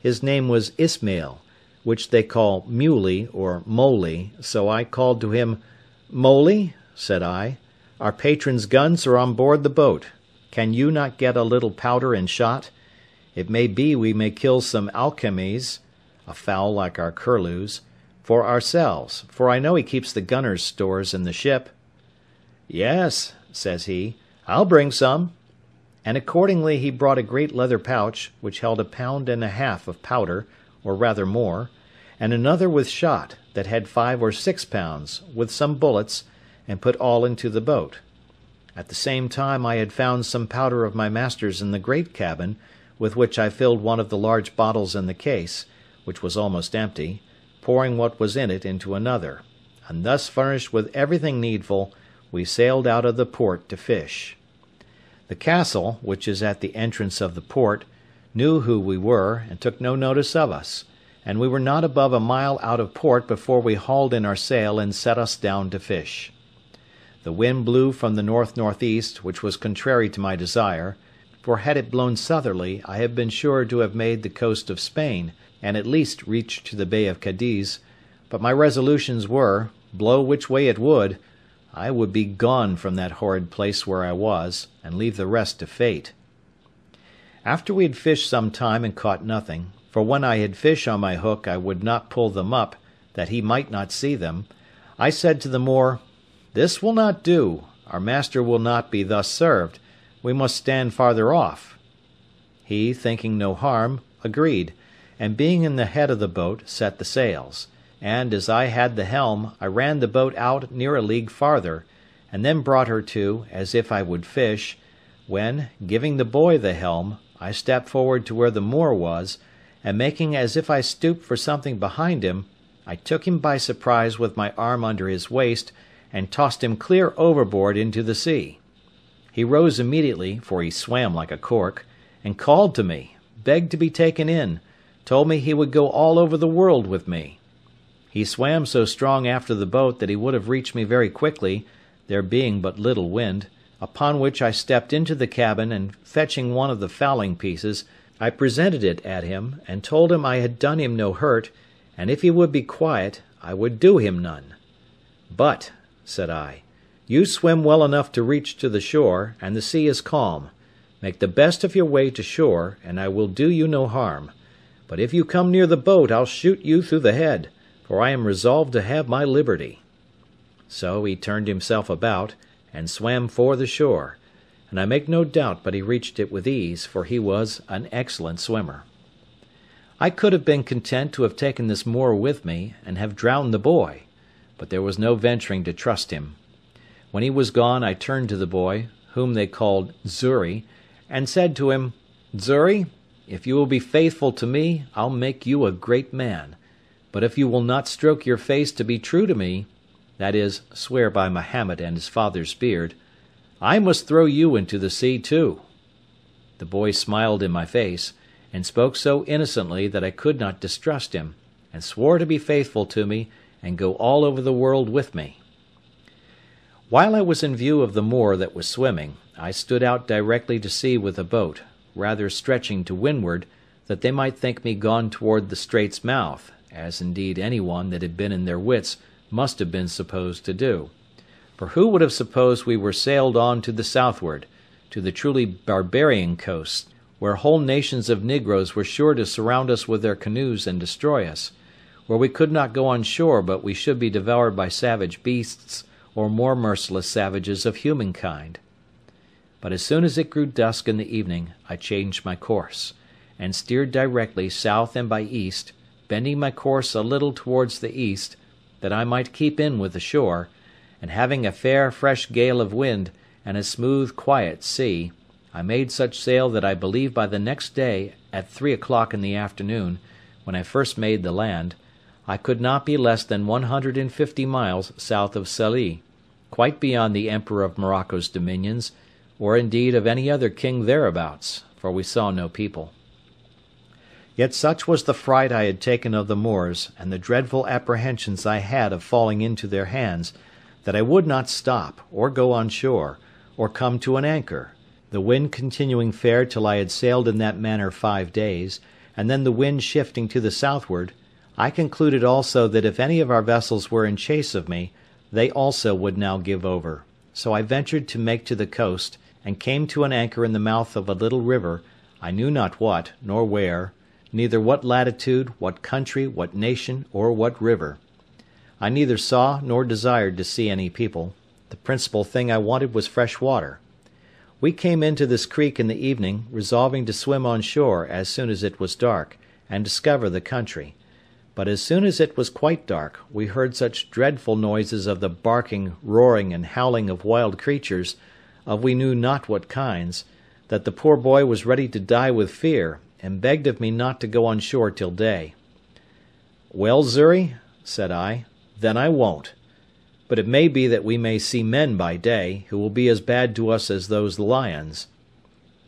His name was Ismail, which they call Muley or Moly, so I called to him, "Moly," said I, "our patron's guns are on board the boat. Can you not get a little powder and shot? It may be we may kill some alcamies (a fowl like our curlews) for ourselves, for I know he keeps the gunner's stores in the ship." "Yes," says he. I'll bring some." And accordingly he brought a great leather pouch, which held a pound and a half of powder, or rather more, and another with shot, that had five or six pounds, with some bullets, and put all into the boat. At the same time I had found some powder of my master's in the great cabin, with which I filled one of the large bottles in the case, which was almost empty, pouring what was in it into another; and thus furnished with everything needful, we sailed out of the port to fish. The castle, which is at the entrance of the port, knew who we were, and took no notice of us; and we were not above a mile out of port before we hauled in our sail and set us down to fish. The wind blew from the north north east, which was contrary to my desire; for had it blown southerly I had been sure to have made the coast of Spain, and at least reached to the Bay of Cadiz; but my resolutions were, blow which way it would. I would be gone from that horrid place where I was, and leave the rest to fate. After we had fished some time and caught nothing, for when I had fish on my hook I would not pull them up, that he might not see them, I said to the Moor, This will not do, our master will not be thus served, we must stand farther off. He, thinking no harm, agreed, and being in the head of the boat, set the sails; and, as I had the helm, I ran the boat out near a league farther, and then brought her to, as if I would fish, when, giving the boy the helm, I stepped forward to where the Moor was, and making as if I stooped for something behind him, I took him by surprise with my arm under his waist, and tossed him clear overboard into the sea. He rose immediately, for he swam like a cork, and called to me, begged to be taken in, told me he would go all over the world with me. He swam so strong after the boat that he would have reached me very quickly, there being but little wind, upon which I stepped into the cabin, and fetching one of the fowling pieces, I presented it at him, and told him I had done him no hurt, and if he would be quiet, I would do him none. But, said I, you swim well enough to reach to the shore, and the sea is calm. Make the best of your way to shore, and I will do you no harm. But if you come near the boat, I'll shoot you through the head, for I am resolved to have my liberty. So he turned himself about, and swam for the shore, and I make no doubt but he reached it with ease, for he was an excellent swimmer. I could have been content to have taken this Moor with me, and have drowned the boy, but there was no venturing to trust him. When he was gone I turned to the boy, whom they called Xury, and said to him, Xury, if you will be faithful to me, I'll make you a great man; but if you will not stroke your face to be true to me, that is, swear by Mahomet and his father's beard, I must throw you into the sea too. The boy smiled in my face, and spoke so innocently that I could not distrust him, and swore to be faithful to me, and go all over the world with me. While I was in view of the Moor that was swimming, I stood out directly to sea with the boat, rather stretching to windward, that they might think me gone toward the strait's mouth, as indeed any one that had been in their wits must have been supposed to do. For who would have supposed we were sailed on to the southward, to the truly barbarian coast, where whole nations of negroes were sure to surround us with their canoes and destroy us; where we could not go on shore but we should be devoured by savage beasts, or more merciless savages of human kind? But as soon as it grew dusk in the evening I changed my course, and steered directly south and by east, bending my course a little towards the east, that I might keep in with the shore and having a fair fresh gale of wind, and a smooth quiet sea, I made such sail that I believe by the next day, at three o'clock in the afternoon, when I first made the land, I could not be less than one hundred and fifty miles south of Sallee, quite beyond the Emperor of Morocco's dominions, or indeed of any other king thereabouts, for we saw no people. Yet such was the fright I had taken of the Moors, and the dreadful apprehensions I had of falling into their hands, that I would not stop, or go on shore, or come to an anchor, the wind continuing fair till I had sailed in that manner five days, and then the wind shifting to the southward, I concluded also that if any of our vessels were in chase of me, they also would now give over; so I ventured to make to the coast, and came to an anchor in the mouth of a little river, I knew not what, nor where, neither what latitude, what country, what nation, or what river. I neither saw nor desired to see any people; the principal thing I wanted was fresh water. We came into this creek in the evening, resolving to swim on shore as soon as it was dark, and discover the country; but as soon as it was quite dark, we heard such dreadful noises of the barking, roaring, and howling of wild creatures, of we knew not what kinds, that the poor boy was ready to die with fear, and begged of me not to go on shore till day. "Well, Xury," said I then I won't. But it may be that we may see men by day, who will be as bad to us as those lions."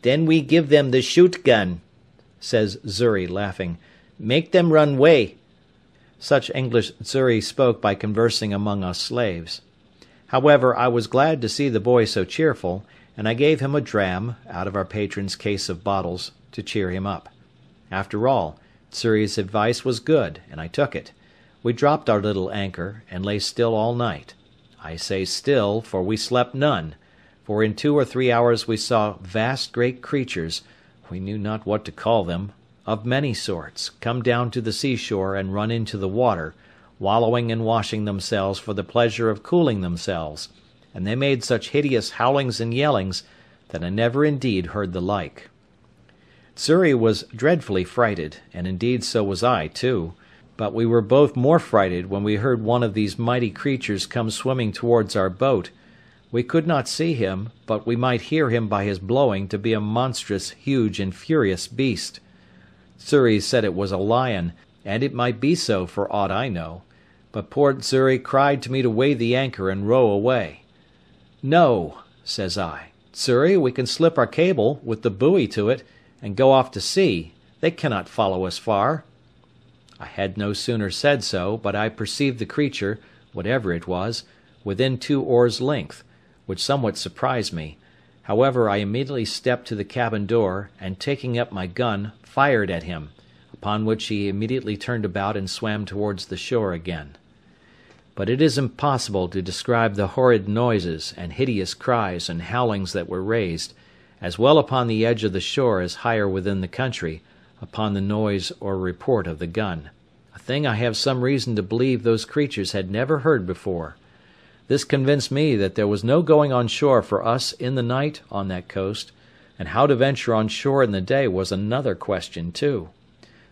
"Then we give them the shoot gun," says Xury, laughing. "Make them run way." Such English Xury spoke by conversing among us slaves. However, I was glad to see the boy so cheerful, and I gave him a dram, out of our patron's case of bottles, to cheer him up. After all, Xury's advice was good, and I took it. We dropped our little anchor, and lay still all night. I say still, for we slept none; for in two or three hours we saw vast great creatures, we knew not what to call them, of many sorts, come down to the seashore and run into the water, wallowing and washing themselves for the pleasure of cooling themselves, and they made such hideous howlings and yellings that I never indeed heard the like. Xury was dreadfully frighted, and indeed so was I too; but we were both more frighted when we heard one of these mighty creatures come swimming towards our boat; we could not see him, but we might hear him by his blowing to be a monstrous, huge, and furious beast. Xury said it was a lion, and it might be so for aught I know; but poor Xury cried to me to weigh the anchor and row away. "No," says I, "Xury, we can slip our cable, with the buoy to it and go off to sea; they cannot follow us far." I had no sooner said so, but I perceived the creature, whatever it was, within two oars' length, which somewhat surprised me; however, I immediately stepped to the cabin door, and taking up my gun, fired at him, upon which he immediately turned about and swam towards the shore again. But it is impossible to describe the horrid noises, and hideous cries and howlings that were raised as well upon the edge of the shore as higher within the country, upon the noise or report of the gun; a thing I have some reason to believe those creatures had never heard before. This convinced me that there was no going on shore for us in the night on that coast, and how to venture on shore in the day was another question too;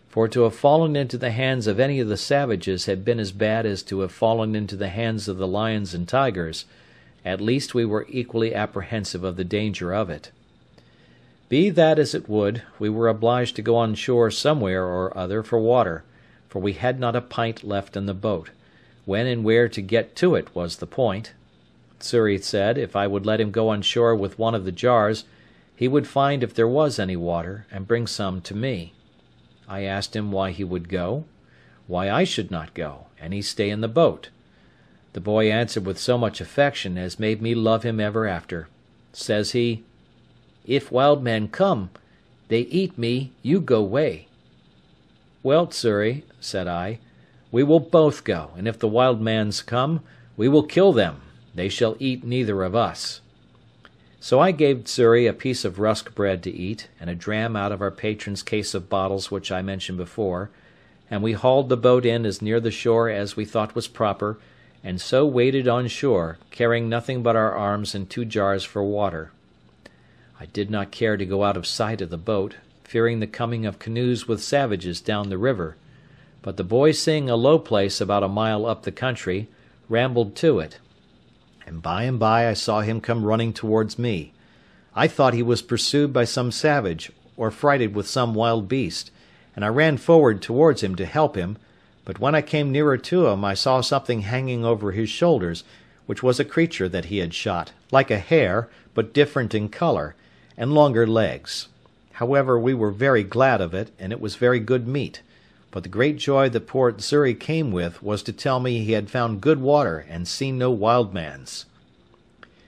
for to have fallen into the hands of any of the savages had been as bad as to have fallen into the hands of the lions and tigers; at least we were equally apprehensive of the danger of it. Be that as it would, we were obliged to go on shore somewhere or other for water, for we had not a pint left in the boat; when and where to get to it was the point. Xury said, if I would let him go on shore with one of the jars, he would find if there was any water, and bring some to me. I asked him why he would go? why I should not go, and he stay in the boat? The boy answered with so much affection as made me love him ever after. Says he, if wild man come, they eat me, you go way." "Well, Xury," said I, "we will both go, and if the wild mans come, we will kill them; they shall eat neither of us." So I gave Xury a piece of rusk bread to eat, and a dram out of our patron's case of bottles which I mentioned before, and we hauled the boat in as near the shore as we thought was proper, and so waded on shore, carrying nothing but our arms and two jars for water. I did not care to go out of sight of the boat, fearing the coming of canoes with savages down the river; but the boy seeing a low place about a mile up the country, rambled to it, and by and by I saw him come running towards me. I thought he was pursued by some savage, or frighted with some wild beast, and I ran forward towards him to help him, but when I came nearer to him I saw something hanging over his shoulders, which was a creature that he had shot, like a hare, but different in colour and longer legs. However, we were very glad of it, and it was very good meat; but the great joy that poor Xury came with was to tell me he had found good water and seen no wild mans.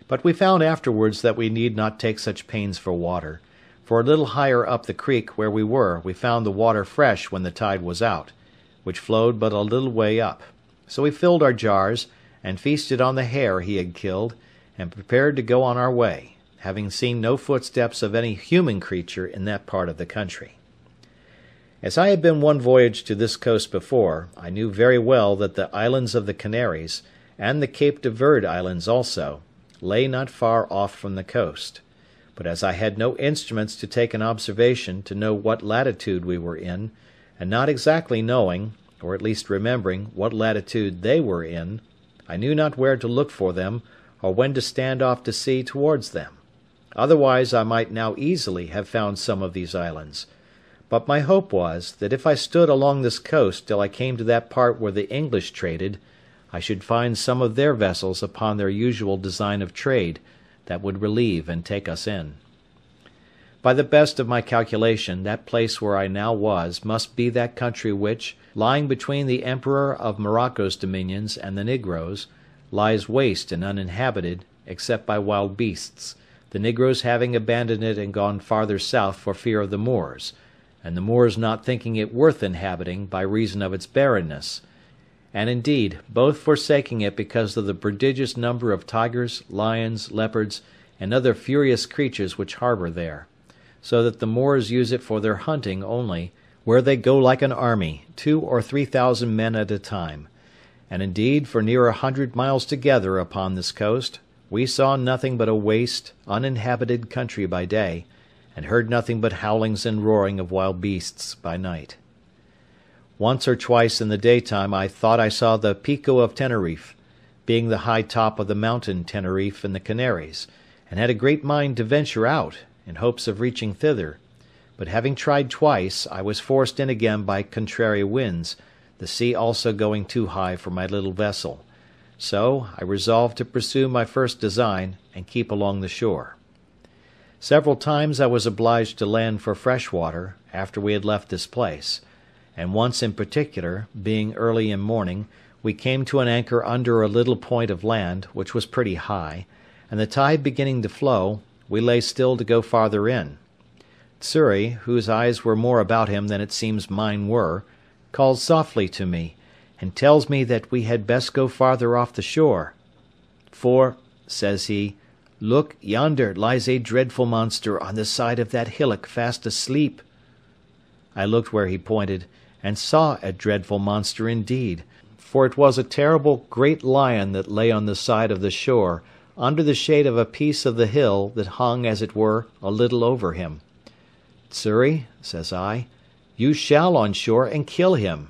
But we found afterwards that we need not take such pains for water; for a little higher up the creek where we were we found the water fresh when the tide was out, which flowed but a little way up; so we filled our jars, and feasted on the hare he had killed, and prepared to go on our way having seen no footsteps of any human creature in that part of the country. As I had been one voyage to this coast before, I knew very well that the islands of the Canaries, and the Cape de Verd islands also, lay not far off from the coast; but as I had no instruments to take an observation to know what latitude we were in, and not exactly knowing, or at least remembering, what latitude they were in, I knew not where to look for them, or when to stand off to sea towards them. Otherwise I might now easily have found some of these islands; but my hope was, that if I stood along this coast till I came to that part where the English traded, I should find some of their vessels upon their usual design of trade, that would relieve and take us in. By the best of my calculation, that place where I now was must be that country which, lying between the Emperor of Morocco's dominions and the negroes, lies waste and uninhabited, except by wild beasts the negroes having abandoned it and gone farther south for fear of the Moors, and the Moors not thinking it worth inhabiting by reason of its barrenness; and, indeed, both forsaking it because of the prodigious number of tigers, lions, leopards, and other furious creatures which harbour there; so that the Moors use it for their hunting only, where they go like an army, two or three thousand men at a time; and indeed for near a hundred miles together upon this coast, we saw nothing but a waste, uninhabited country by day, and heard nothing but howlings and roaring of wild beasts by night. Once or twice in the daytime I thought I saw the Pico of Teneriffe, being the high top of the mountain Teneriffe in the Canaries, and had a great mind to venture out, in hopes of reaching thither; but having tried twice, I was forced in again by contrary winds, the sea also going too high for my little vessel; so I resolved to pursue my first design, and keep along the shore. Several times I was obliged to land for fresh water, after we had left this place; and once in particular, being early in morning, we came to an anchor under a little point of land, which was pretty high, and the tide beginning to flow, we lay still to go farther in. Xury, whose eyes were more about him than it seems mine were, called softly to me, and tells me that we had best go farther off the shore; "for," says he. Look, yonder lies a dreadful monster on the side of that hillock fast asleep." I looked where he pointed, and saw a dreadful monster indeed; for it was a terrible great lion that lay on the side of the shore, under the shade of a piece of the hill that hung as it were a little over him. "Xury," says I, "you shall on shore and kill him."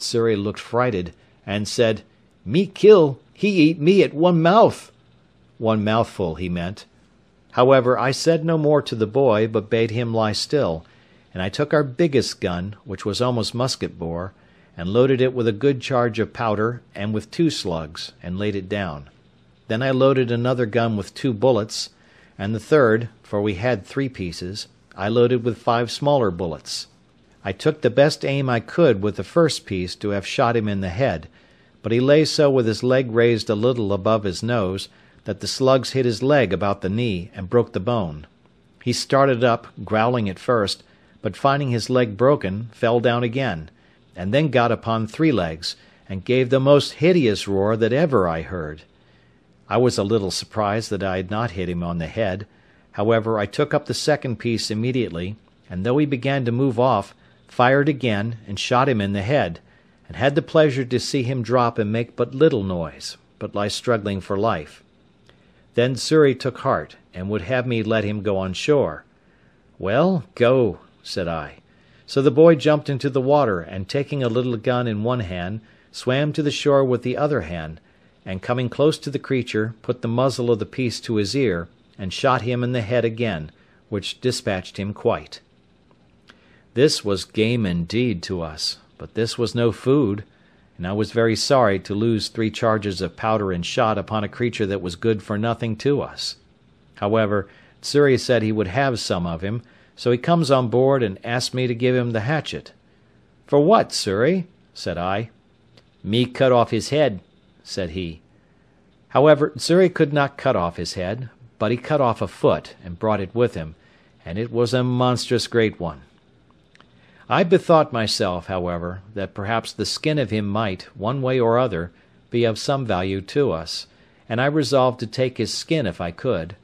Xury looked frighted, and said, "Me kill, he eat me at one mouth." One mouthful he meant. However, I said no more to the boy, but bade him lie still; and I took our biggest gun, which was almost musket bore, and loaded it with a good charge of powder, and with two slugs, and laid it down. Then I loaded another gun with two bullets, and the third, for we had three pieces, I loaded with five smaller bullets. I took the best aim I could with the first piece to have shot him in the head, but he lay so with his leg raised a little above his nose that the slugs hit his leg about the knee, and broke the bone. He started up, growling at first, but finding his leg broken, fell down again, and then got upon three legs, and gave the most hideous roar that ever I heard. I was a little surprised that I had not hit him on the head; however, I took up the second piece immediately, and though he began to move off, fired again, and shot him in the head, and had the pleasure to see him drop and make but little noise, but lie struggling for life. Then Xury took heart, and would have me let him go on shore. "Well, go," said I. So the boy jumped into the water, and taking a little gun in one hand, swam to the shore with the other hand, and coming close to the creature, put the muzzle of the piece to his ear, and shot him in the head again, which despatched him quite. This was game indeed to us, but this was no food and I was very sorry to lose three charges of powder and shot upon a creature that was good for nothing to us. However, Xury said he would have some of him, so he comes on board and asked me to give him the hatchet. "For what, Xury?" said I. "Me cut off his head," said he. However, Xury could not cut off his head, but he cut off a foot, and brought it with him, and it was a monstrous great one. I bethought myself, however, that perhaps the skin of him might, one way or other, be of some value to us, and I resolved to take his skin if I could;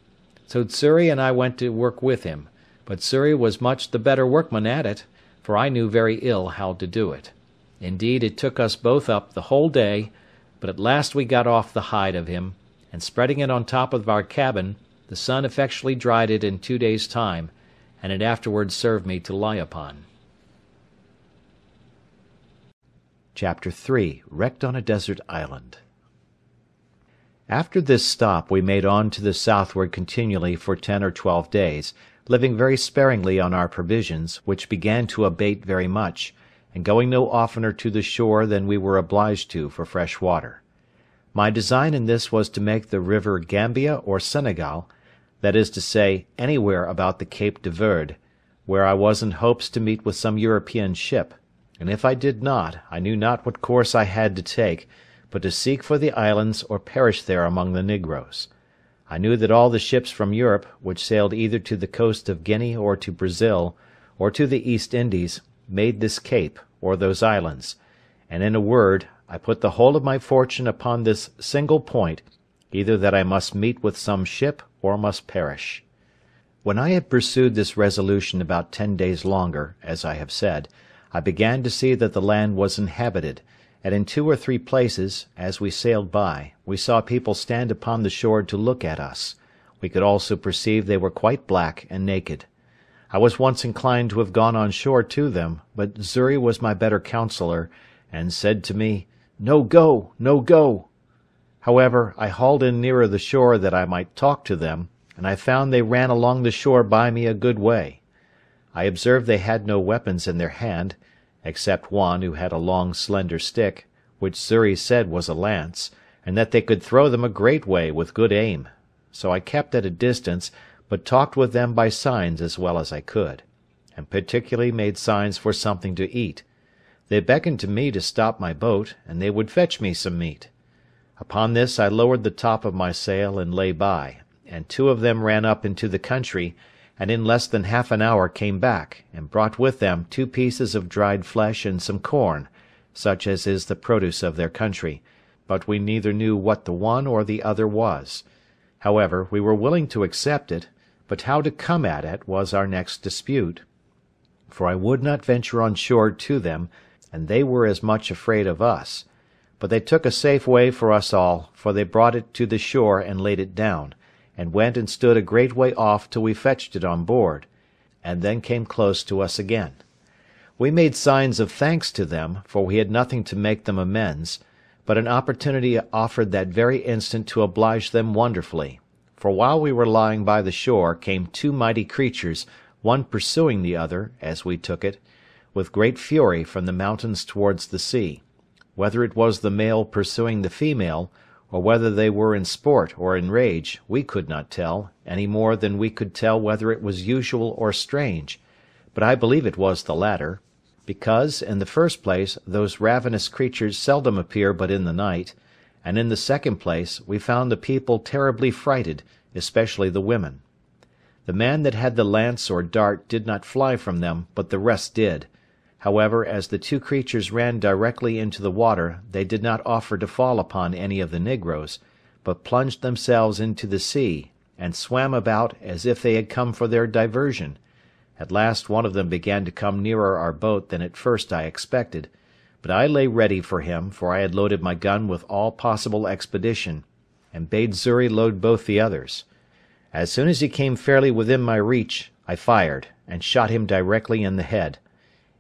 so Xury and I went to work with him, but Xury was much the better workman at it, for I knew very ill how to do it. Indeed, it took us both up the whole day, but at last we got off the hide of him, and spreading it on top of our cabin, the sun effectually dried it in two days' time, and it afterwards served me to lie upon. CHAPTER III WRECKED on a Desert Island After this stop we made on to the southward continually for ten or twelve days, living very sparingly on our provisions, which began to abate very much, and going no oftener to the shore than we were obliged to for fresh water. My design in this was to make the river Gambia or Senegal, that is to say, anywhere about the Cape de Verde, where I was in hopes to meet with some European ship and if I did not, I knew not what course I had to take, but to seek for the islands or perish there among the negroes. I knew that all the ships from Europe, which sailed either to the coast of Guinea or to Brazil, or to the East Indies, made this cape, or those islands; and in a word, I put the whole of my fortune upon this single point, either that I must meet with some ship or must perish. When I had pursued this resolution about ten days longer, as I have said, I began to see that the land was inhabited, and in two or three places, as we sailed by, we saw people stand upon the shore to look at us; we could also perceive they were quite black and naked. I was once inclined to have gone on shore to them, but Xury was my better counsellor, and said to me, "No go, no go." However, I hauled in nearer the shore that I might talk to them, and I found they ran along the shore by me a good way. I observed they had no weapons in their hand, except one who had a long slender stick, which Xury said was a lance, and that they could throw them a great way with good aim; so I kept at a distance, but talked with them by signs as well as I could, and particularly made signs for something to eat. They beckoned to me to stop my boat, and they would fetch me some meat. Upon this I lowered the top of my sail and lay by and two of them ran up into the country, in less than half an hour came back, and brought with them two pieces of dried flesh and some corn, such as is the produce of their country, but we neither knew what the one or the other was. However, we were willing to accept it, but how to come at it was our next dispute; for I would not venture on shore to them, and they were as much afraid of us; but they took a safe way for us all, for they brought it to the shore and laid it down and went and stood a great way off till we fetched it on board, and then came close to us again. We made signs of thanks to them, for we had nothing to make them amends; but an opportunity offered that very instant to oblige them wonderfully; for while we were lying by the shore came two mighty creatures, one pursuing the other, as we took it, with great fury from the mountains towards the sea; whether it was the male pursuing the female, or whether they were in sport or in rage, we could not tell, any more than we could tell whether it was usual or strange; but I believe it was the latter; because, in the first place, those ravenous creatures seldom appear but in the night; and in the second place, we found the people terribly frighted, especially the women. The man that had the lance or dart did not fly from them, but the rest did. However, as the two creatures ran directly into the water, they did not offer to fall upon any of the negroes, but plunged themselves into the sea, and swam about as if they had come for their diversion; at last one of them began to come nearer our boat than at first I expected; but I lay ready for him, for I had loaded my gun with all possible expedition, and bade Xury load both the others. As soon as he came fairly within my reach, I fired, and shot him directly in the head.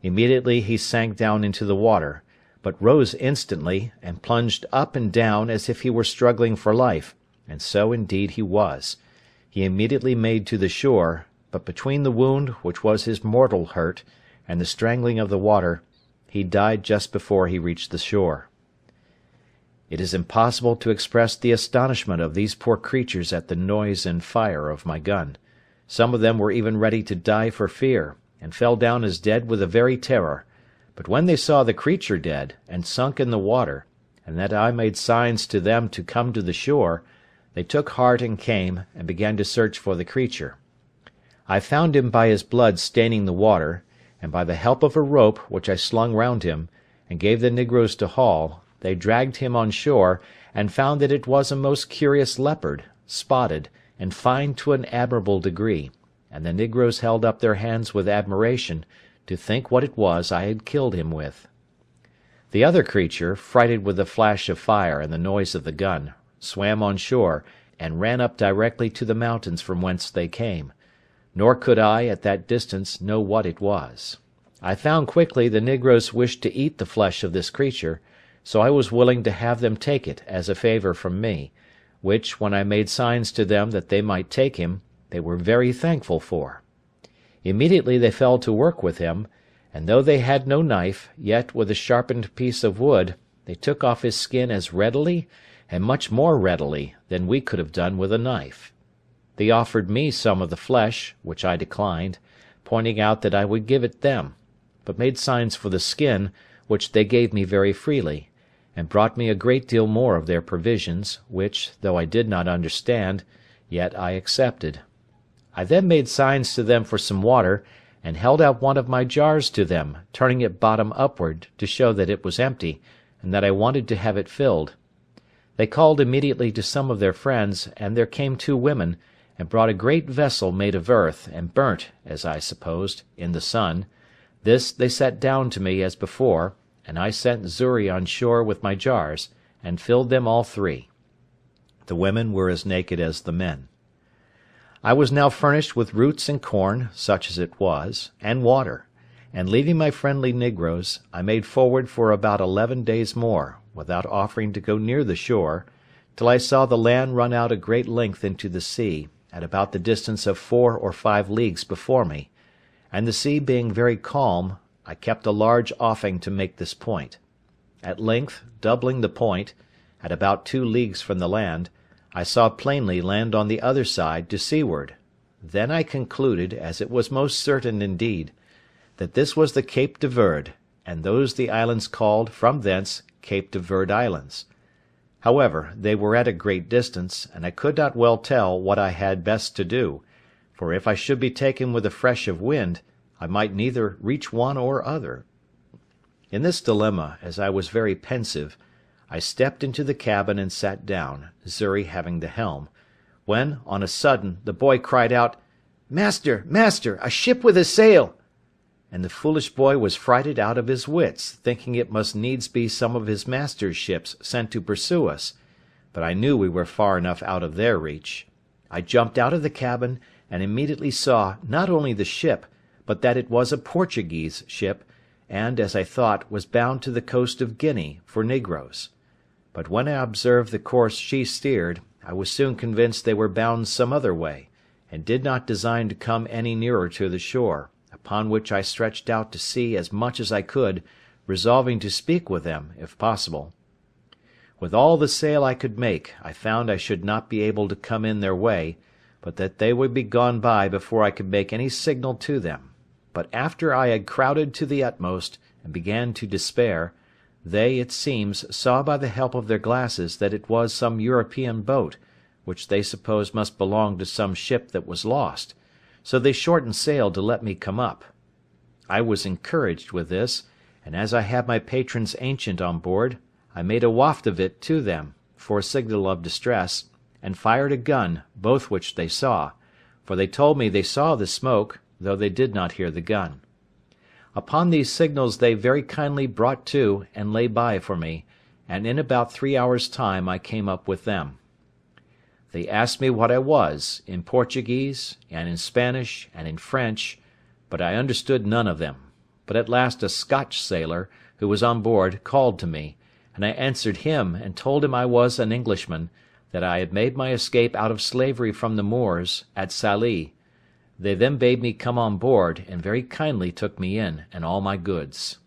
Immediately he sank down into the water, but rose instantly, and plunged up and down as if he were struggling for life, and so indeed he was. He immediately made to the shore, but between the wound, which was his mortal hurt, and the strangling of the water, he died just before he reached the shore. It is impossible to express the astonishment of these poor creatures at the noise and fire of my gun; some of them were even ready to die for fear and fell down as dead with the very terror; but when they saw the creature dead, and sunk in the water, and that I made signs to them to come to the shore, they took heart and came, and began to search for the creature. I found him by his blood staining the water, and by the help of a rope, which I slung round him, and gave the negroes to haul, they dragged him on shore, and found that it was a most curious leopard, spotted, and fine to an admirable degree and the negroes held up their hands with admiration, to think what it was I had killed him with. The other creature, frighted with the flash of fire and the noise of the gun, swam on shore, and ran up directly to the mountains from whence they came; nor could I, at that distance, know what it was. I found quickly the negroes wished to eat the flesh of this creature, so I was willing to have them take it as a favour from me, which, when I made signs to them that they might take him they were very thankful for. Immediately they fell to work with him, and though they had no knife, yet with a sharpened piece of wood they took off his skin as readily, and much more readily, than we could have done with a knife. They offered me some of the flesh, which I declined, pointing out that I would give it them; but made signs for the skin, which they gave me very freely, and brought me a great deal more of their provisions, which, though I did not understand, yet I accepted. I then made signs to them for some water, and held out one of my jars to them, turning it bottom upward, to show that it was empty, and that I wanted to have it filled. They called immediately to some of their friends, and there came two women, and brought a great vessel made of earth, and burnt, as I supposed, in the sun; this they set down to me as before, and I sent Xury on shore with my jars, and filled them all three. The women were as naked as the men. I was now furnished with roots and corn, such as it was, and water; and leaving my friendly negroes, I made forward for about eleven days more, without offering to go near the shore, till I saw the land run out a great length into the sea, at about the distance of four or five leagues before me; and the sea being very calm, I kept a large offing to make this point. At length, doubling the point, at about two leagues from the land, I saw plainly land on the other side to seaward; then I concluded, as it was most certain indeed, that this was the Cape de Verd, and those the islands called, from thence, Cape de Verd Islands. However, they were at a great distance, and I could not well tell what I had best to do; for if I should be taken with a fresh of wind, I might neither reach one or other. In this dilemma, as I was very pensive. I stepped into the cabin and sat down, Xury having the helm, when, on a sudden, the boy cried out, "Master, master, a ship with a sail!" and the foolish boy was frighted out of his wits, thinking it must needs be some of his master's ships sent to pursue us; but I knew we were far enough out of their reach. I jumped out of the cabin, and immediately saw, not only the ship, but that it was a Portuguese ship, and, as I thought, was bound to the coast of Guinea, for negroes. But when I observed the course she steered, I was soon convinced they were bound some other way, and did not design to come any nearer to the shore; upon which I stretched out to sea as much as I could, resolving to speak with them, if possible. With all the sail I could make, I found I should not be able to come in their way, but that they would be gone by before I could make any signal to them; but after I had crowded to the utmost, and began to despair. They, it seems, saw by the help of their glasses that it was some European boat, which they supposed must belong to some ship that was lost; so they shortened sail to let me come up. I was encouraged with this, and as I had my patron's ancient on board, I made a waft of it to them, for a signal of distress, and fired a gun, both which they saw; for they told me they saw the smoke, though they did not hear the gun. Upon these signals they very kindly brought to, and lay by for me, and in about three hours' time I came up with them. They asked me what I was, in Portuguese, and in Spanish, and in French, but I understood none of them; but at last a Scotch sailor, who was on board, called to me, and I answered him, and told him I was an Englishman, that I had made my escape out of slavery from the Moors, at Sallee. They then bade me come on board, and very kindly took me in, and all my goods.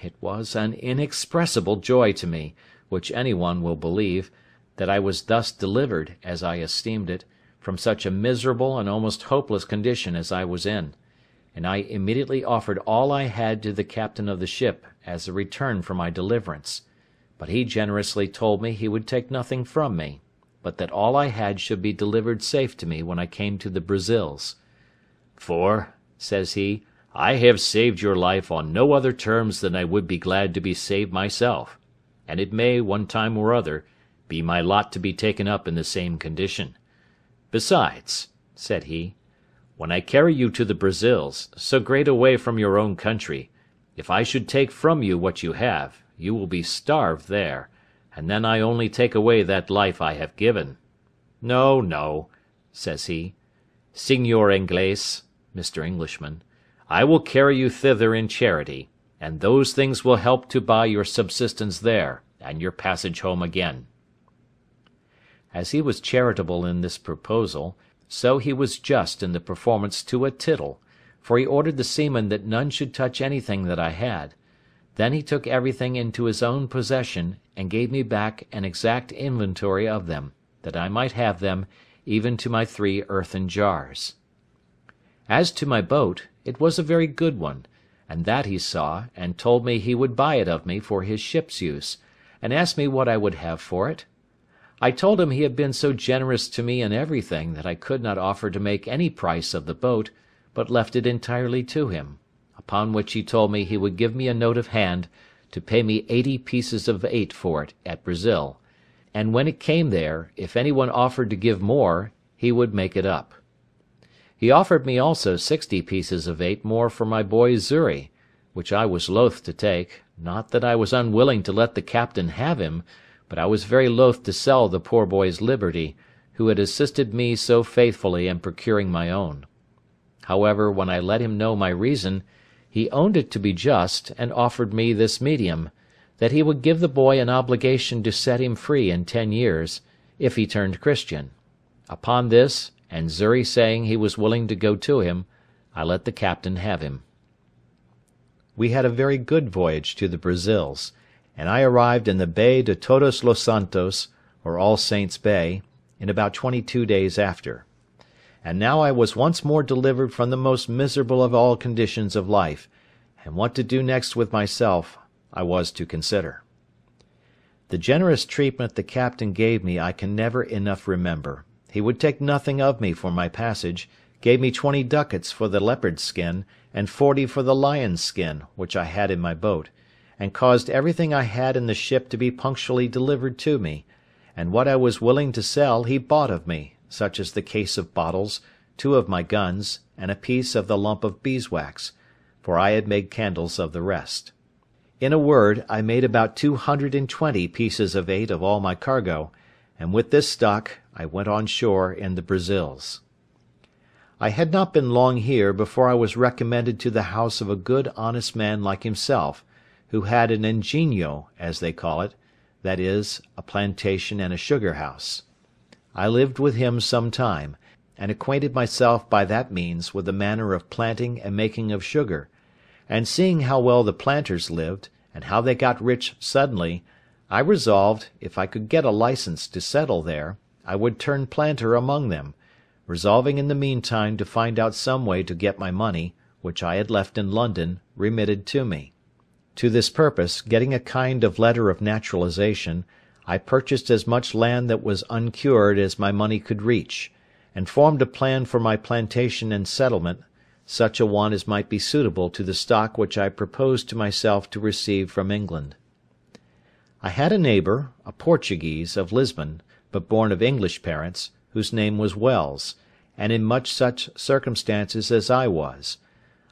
It was an inexpressible joy to me, which any one will believe, that I was thus delivered, as I esteemed it, from such a miserable and almost hopeless condition as I was in; and I immediately offered all I had to the captain of the ship as a return for my deliverance; but he generously told me he would take nothing from me, but that all I had should be delivered safe to me when I came to the Brazils. "For," says he, "I have saved your life on no other terms than I would be glad to be saved myself; and it may, one time or other, be my lot to be taken up in the same condition. Besides," said he, "when I carry you to the Brazils, so great a way from your own country, if I should take from you what you have, you will be starved there, and then I only take away that life I have given. No, no," says he, Signor Inglese. Mr. Englishman, I will carry you thither in charity, and those things will help to buy your subsistence there, and your passage home again." As he was charitable in this proposal, so he was just in the performance to a tittle, for he ordered the seamen that none should touch anything that I had; then he took everything into his own possession, and gave me back an exact inventory of them, that I might have them, even to my three earthen jars. As to my boat, it was a very good one, and that he saw, and told me he would buy it of me for his ship's use, and asked me what I would have for it. I told him he had been so generous to me in everything that I could not offer to make any price of the boat, but left it entirely to him; upon which he told me he would give me a note of hand, to pay me eighty pieces of eight for it at Brazil; and when it came there, if any one offered to give more, he would make it up. He offered me also sixty pieces of eight more for my boy Xury, which I was loath to take, not that I was unwilling to let the captain have him, but I was very loath to sell the poor boy's liberty, who had assisted me so faithfully in procuring my own. However, when I let him know my reason, he owned it to be just, and offered me this medium, that he would give the boy an obligation to set him free in ten years, if he turned Christian. Upon this, and Xury saying he was willing to go to him, I let the captain have him. We had a very good voyage to the Brazils, and I arrived in the Bay de Todos los Santos, or All Saints' Bay, in about twenty-two days after. And now I was once more delivered from the most miserable of all conditions of life, and what to do next with myself I was to consider. The generous treatment the captain gave me I can never enough remember. He would take nothing of me for my passage, gave me twenty ducats for the leopard's skin, and forty for the lion's skin, which I had in my boat, and caused everything I had in the ship to be punctually delivered to me, and what I was willing to sell he bought of me, such as the case of bottles, two of my guns, and a piece of the lump of beeswax, for I had made candles of the rest. In a word, I made about two hundred and twenty pieces of eight of all my cargo, and with this stock I went on shore in the Brazils. I had not been long here before I was recommended to the house of a good honest man like himself, who had an ingenio, as they call it, that is, a plantation and a sugar house. I lived with him some time, and acquainted myself by that means with the manner of planting and making of sugar; and seeing how well the planters lived, and how they got rich suddenly, I resolved, if I could get a licence to settle there, I would turn planter among them, resolving in the meantime to find out some way to get my money, which I had left in London, remitted to me. To this purpose, getting a kind of letter of naturalisation. I purchased as much land that was uncured as my money could reach, and formed a plan for my plantation and settlement, such a one as might be suitable to the stock which I proposed to myself to receive from England. I had a neighbour, a Portuguese, of Lisbon, but born of English parents, whose name was Wells, and in much such circumstances as I was.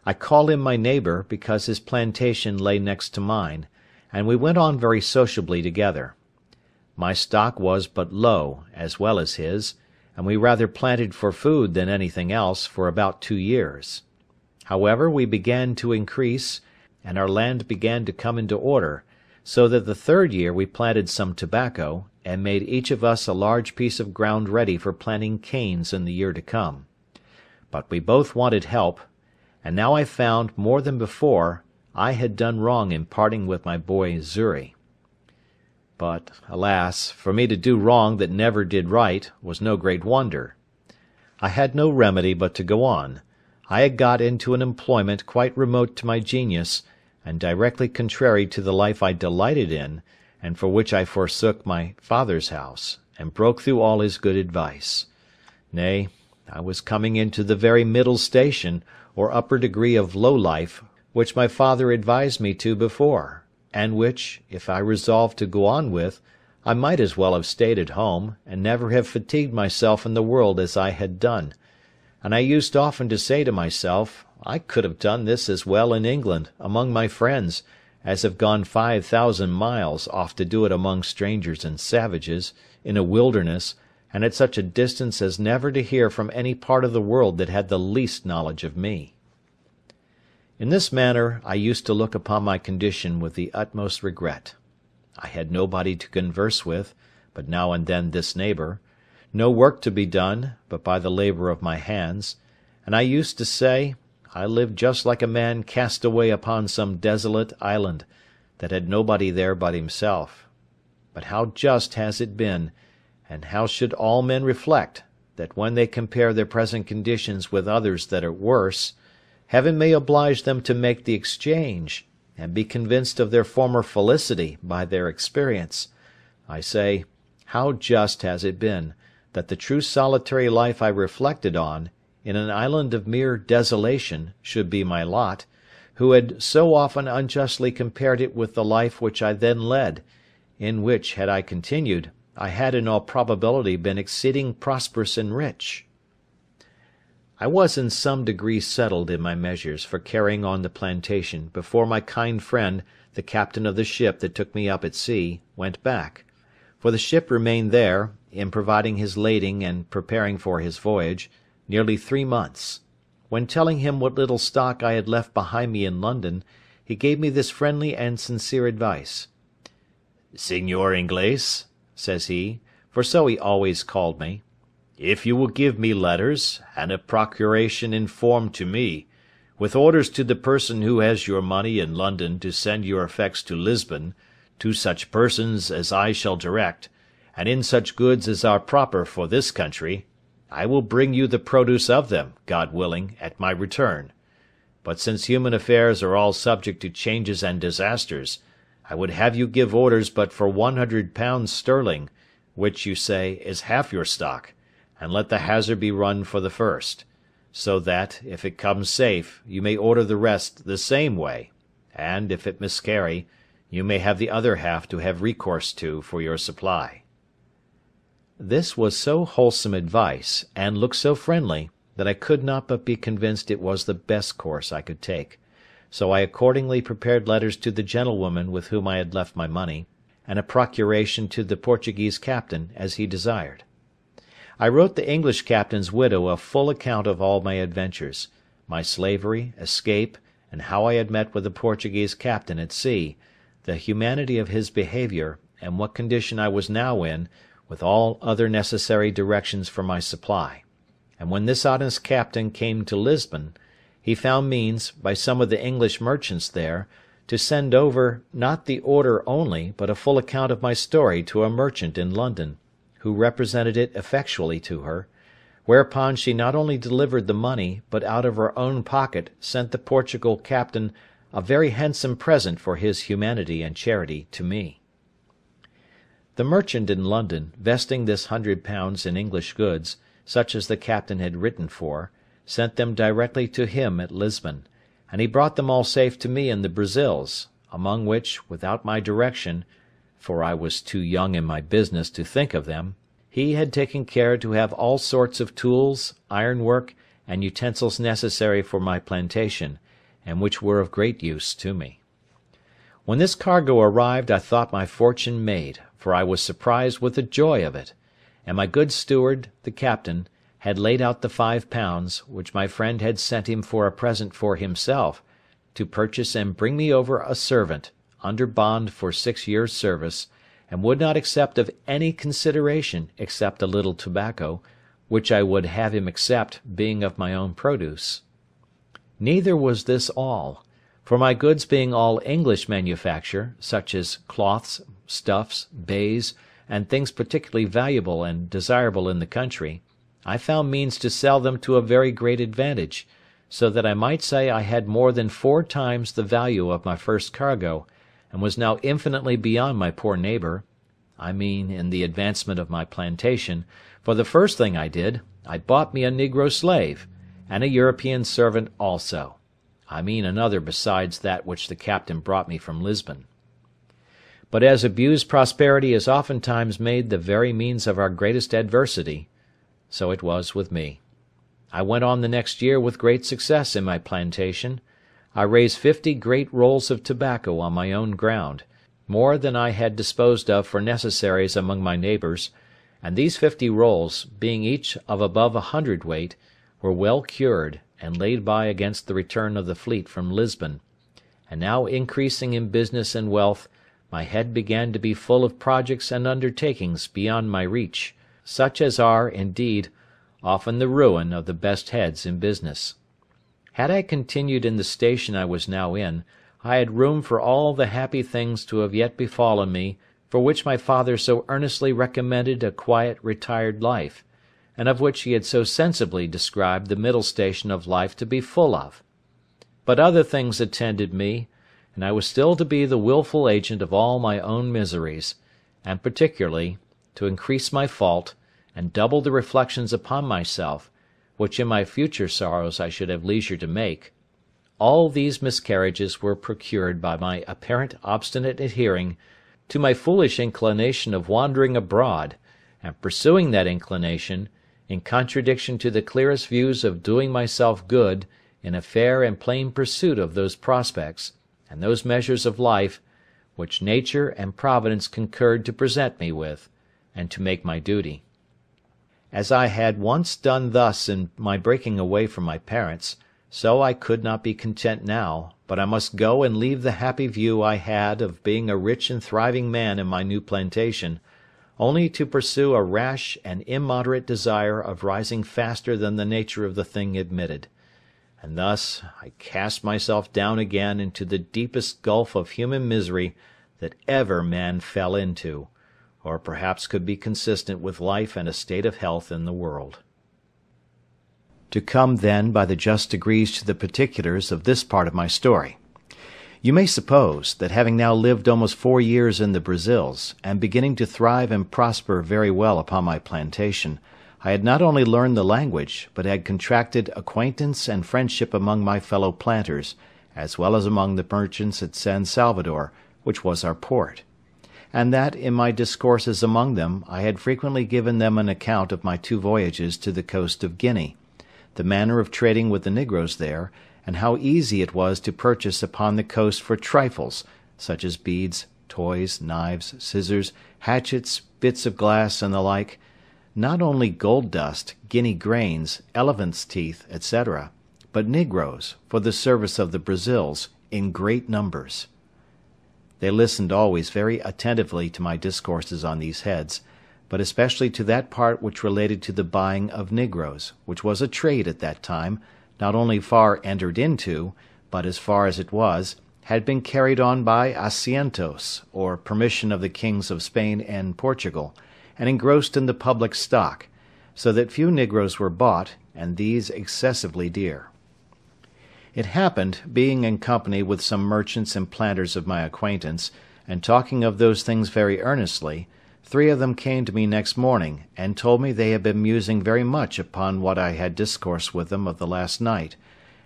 I call him my neighbour, because his plantation lay next to mine, and we went on very sociably together. My stock was but low, as well as his, and we rather planted for food than anything else, for about two years. However, we began to increase, and our land began to come into order, so that the third year we planted some tobacco, and made each of us a large piece of ground ready for planting canes in the year to come. But we both wanted help, and now I found, more than before, I had done wrong in parting with my boy Xury. But, alas! for me to do wrong that never did right, was no great wonder. I had no remedy but to go on. I had got into an employment quite remote to my genius, and directly contrary to the life I delighted in, and for which I forsook my father's house, and broke through all his good advice. Nay, I was coming into the very middle station, or upper degree of low life, which my father advised me to before and which, if I resolved to go on with, I might as well have stayed at home, and never have fatigued myself in the world as I had done; and I used often to say to myself, I could have done this as well in England, among my friends, as have gone five thousand miles off to do it among strangers and savages, in a wilderness, and at such a distance as never to hear from any part of the world that had the least knowledge of me. In this manner I used to look upon my condition with the utmost regret. I had nobody to converse with, but now and then this neighbour; no work to be done, but by the labour of my hands; and I used to say, I lived just like a man cast away upon some desolate island, that had nobody there but himself. But how just has it been, and how should all men reflect, that when they compare their present conditions with others that are worse, Heaven may oblige them to make the exchange, and be convinced of their former felicity by their experience, I say, how just has it been, that the true solitary life I reflected on, in an island of mere desolation, should be my lot, who had so often unjustly compared it with the life which I then led, in which, had I continued, I had in all probability been exceeding prosperous and rich. I was in some degree settled in my measures for carrying on the plantation before my kind friend, the captain of the ship that took me up at sea, went back; for the ship remained there, in providing his lading and preparing for his voyage, nearly three months; when telling him what little stock I had left behind me in London, he gave me this friendly and sincere advice: "Señor Inglese," says he, for so he always called me, "if you will give me letters, and a procuration in form to me, with orders to the person who has your money in London to send your effects to Lisbon, to such persons as I shall direct, and in such goods as are proper for this country, I will bring you the produce of them, God willing, at my return. But since human affairs are all subject to changes and disasters, I would have you give orders but for one hundred pounds sterling, which, you say, is half your stock, and let the hazard be run for the first; so that, if it comes safe, you may order the rest the same way, and, if it miscarry, you may have the other half to have recourse to for your supply." This was so wholesome advice, and looked so friendly, that I could not but be convinced it was the best course I could take; so I accordingly prepared letters to the gentlewoman with whom I had left my money, and a procuration to the Portuguese captain, as he desired. I wrote the English captain's widow a full account of all my adventures; my slavery, escape, and how I had met with the Portuguese captain at sea, the humanity of his behaviour, and what condition I was now in with all other necessary directions for my supply; and when this honest captain came to Lisbon, he found means, by some of the English merchants there, to send over, not the order only, but a full account of my story to a merchant in London, who represented it effectually to her; whereupon she not only delivered the money, but out of her own pocket sent the Portugal captain a very handsome present for his humanity and charity to me. The merchant in London, vesting this hundred pounds in English goods, such as the captain had written for, sent them directly to him at Lisbon; and he brought them all safe to me in the Brazils, among which, without my direction (for I was too young in my business to think of them), he had taken care to have all sorts of tools, ironwork, and utensils necessary for my plantation, and which were of great use to me. When this cargo arrived I thought my fortune made for I was surprised with the joy of it; and my good steward, the captain, had laid out the five pounds, which my friend had sent him for a present for himself, to purchase and bring me over a servant, under bond for six years' service, and would not accept of any consideration except a little tobacco, which I would have him accept, being of my own produce. Neither was this all for my goods being all English manufacture, such as cloths, stuffs, baize, and things particularly valuable and desirable in the country, I found means to sell them to a very great advantage, so that I might say I had more than four times the value of my first cargo, and was now infinitely beyond my poor neighbour; I mean in the advancement of my plantation, for the first thing I did, I bought me a negro slave, and a European servant also. I mean another besides that which the captain brought me from Lisbon. But as abused prosperity is oftentimes made the very means of our greatest adversity, so it was with me. I went on the next year with great success in my plantation. I raised fifty great rolls of tobacco on my own ground, more than I had disposed of for necessaries among my neighbours; and these fifty rolls, being each of above a hundredweight, were well cured and laid by against the return of the fleet from Lisbon; and now increasing in business and wealth, my head began to be full of projects and undertakings beyond my reach, such as are, indeed, often the ruin of the best heads in business. Had I continued in the station I was now in, I had room for all the happy things to have yet befallen me for which my father so earnestly recommended a quiet retired life and of which he had so sensibly described the middle station of life to be full of. But other things attended me, and I was still to be the wilful agent of all my own miseries, and particularly, to increase my fault, and double the reflections upon myself, which in my future sorrows I should have leisure to make; all these miscarriages were procured by my apparent obstinate adhering to my foolish inclination of wandering abroad, and pursuing that inclination, in contradiction to the clearest views of doing myself good in a fair and plain pursuit of those prospects, and those measures of life, which nature and Providence concurred to present me with, and to make my duty. As I had once done thus in my breaking away from my parents, so I could not be content now, but I must go and leave the happy view I had of being a rich and thriving man in my new plantation, only to pursue a rash and immoderate desire of rising faster than the nature of the thing admitted; and thus I cast myself down again into the deepest gulf of human misery that ever man fell into, or perhaps could be consistent with life and a state of health in the world. To come, then, by the just degrees to the particulars of this part of my story. You may suppose, that having now lived almost four years in the Brazils, and beginning to thrive and prosper very well upon my plantation, I had not only learned the language, but had contracted acquaintance and friendship among my fellow planters, as well as among the merchants at San Salvador, which was our port; and that, in my discourses among them, I had frequently given them an account of my two voyages to the coast of Guinea the manner of trading with the negroes there, and how easy it was to purchase upon the coast for trifles, such as beads, toys, knives, scissors, hatchets, bits of glass, and the like, not only gold dust, guinea grains, elephants' teeth, etc., but negroes, for the service of the Brazils, in great numbers. They listened always very attentively to my discourses on these heads but especially to that part which related to the buying of negroes, which was a trade at that time, not only far entered into, but, as far as it was, had been carried on by asientos, or permission of the kings of Spain and Portugal, and engrossed in the public stock, so that few negroes were bought, and these excessively dear. It happened, being in company with some merchants and planters of my acquaintance, and talking of those things very earnestly, Three of them came to me next morning, and told me they had been musing very much upon what I had discoursed with them of the last night,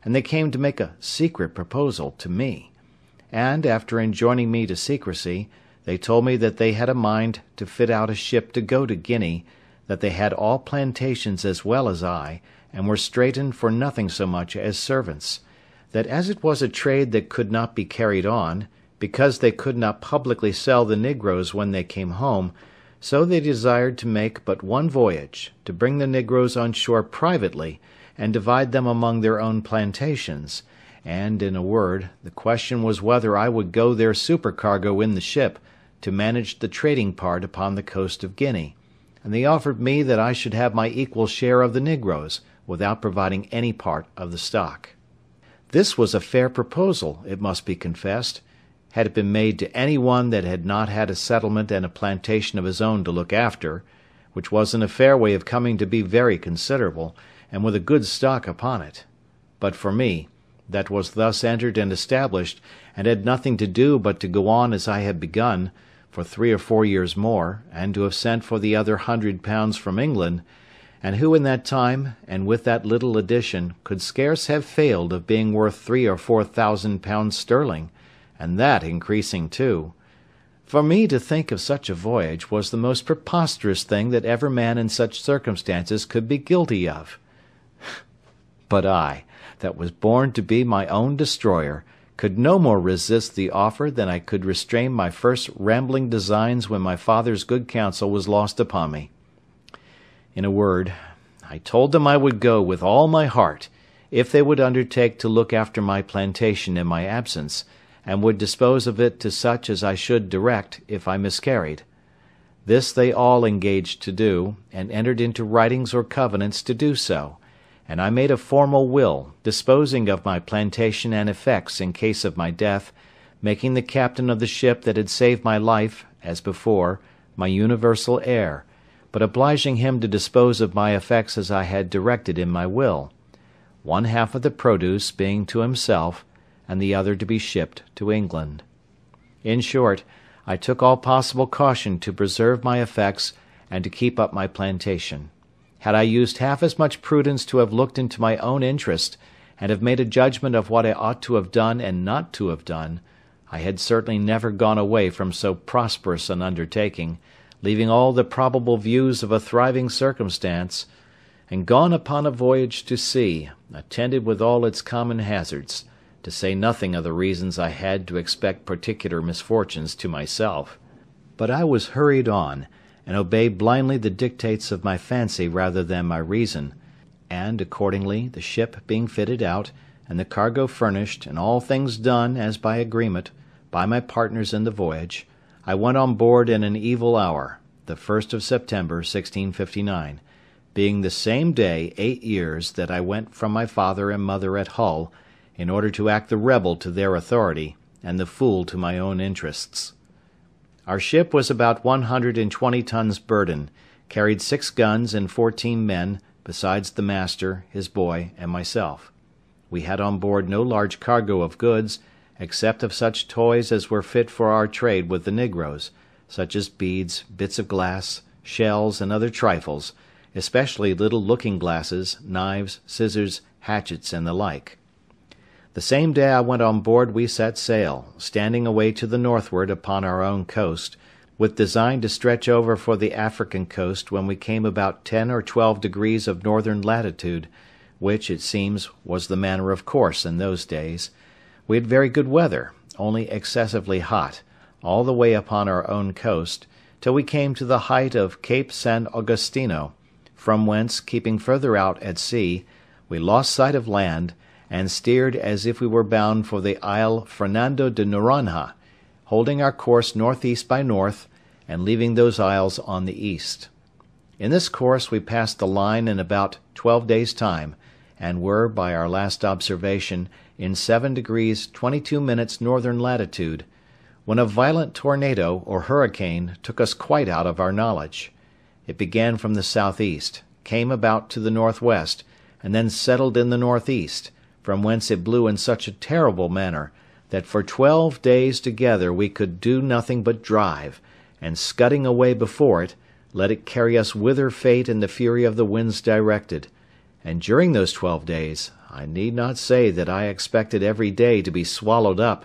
and they came to make a secret proposal to me; and, after enjoining me to secrecy, they told me that they had a mind to fit out a ship to go to Guinea, that they had all plantations as well as I, and were straitened for nothing so much as servants; that as it was a trade that could not be carried on, because they could not publicly sell the negroes when they came home. So they desired to make but one voyage, to bring the negroes on shore privately, and divide them among their own plantations; and, in a word, the question was whether I would go their supercargo in the ship, to manage the trading part upon the coast of Guinea; and they offered me that I should have my equal share of the negroes, without providing any part of the stock. This was a fair proposal, it must be confessed had it been made to any one that had not had a settlement and a plantation of his own to look after, which was in a fair way of coming to be very considerable, and with a good stock upon it; but for me, that was thus entered and established, and had nothing to do but to go on as I had begun, for three or four years more, and to have sent for the other hundred pounds from England, and who in that time, and with that little addition, could scarce have failed of being worth three or four thousand pounds sterling and that increasing too. For me to think of such a voyage was the most preposterous thing that ever man in such circumstances could be guilty of. *laughs* But I, that was born to be my own destroyer, could no more resist the offer than I could restrain my first rambling designs when my father's good counsel was lost upon me. In a word, I told them I would go with all my heart, if they would undertake to look after my plantation in my absence and would dispose of it to such as I should direct, if I miscarried. This they all engaged to do, and entered into writings or covenants to do so; and I made a formal will, disposing of my plantation and effects in case of my death, making the captain of the ship that had saved my life, as before, my universal heir, but obliging him to dispose of my effects as I had directed in my will; one half of the produce being to himself and the other to be shipped to England. In short, I took all possible caution to preserve my effects and to keep up my plantation. Had I used half as much prudence to have looked into my own interest, and have made a judgment of what I ought to have done and not to have done, I had certainly never gone away from so prosperous an undertaking, leaving all the probable views of a thriving circumstance, and gone upon a voyage to sea, attended with all its common hazards, to say nothing of the reasons I had to expect particular misfortunes to myself. But I was hurried on, and obeyed blindly the dictates of my fancy rather than my reason; and, accordingly, the ship being fitted out, and the cargo furnished, and all things done, as by agreement, by my partners in the voyage, I went on board in an evil hour, the 1st of September 1659, being the same day eight years that I went from my father and mother at Hull, in order to act the rebel to their authority, and the fool to my own interests. Our ship was about one hundred and twenty tons burden, carried six guns and fourteen men, besides the master, his boy, and myself. We had on board no large cargo of goods, except of such toys as were fit for our trade with the negroes, such as beads, bits of glass, shells, and other trifles, especially little looking glasses, knives, scissors, hatchets, and the like. The same day I went on board we set sail, standing away to the northward upon our own coast, with design to stretch over for the African coast when we came about ten or twelve degrees of northern latitude, which, it seems, was the manner of course in those days. We had very good weather, only excessively hot, all the way upon our own coast, till we came to the height of Cape San Augustino, from whence, keeping further out at sea, we lost sight of land, and steered as if we were bound for the isle Fernando de Noronha, holding our course east by north, and leaving those isles on the east. In this course we passed the line in about twelve days' time, and were, by our last observation, in 7 degrees 22 minutes northern latitude, when a violent tornado, or hurricane, took us quite out of our knowledge. It began from the southeast, came about to the northwest, and then settled in the northeast, from whence it blew in such a terrible manner, that for twelve days together we could do nothing but drive, and scudding away before it, let it carry us whither fate and the fury of the winds directed; and during those twelve days, I need not say that I expected every day to be swallowed up,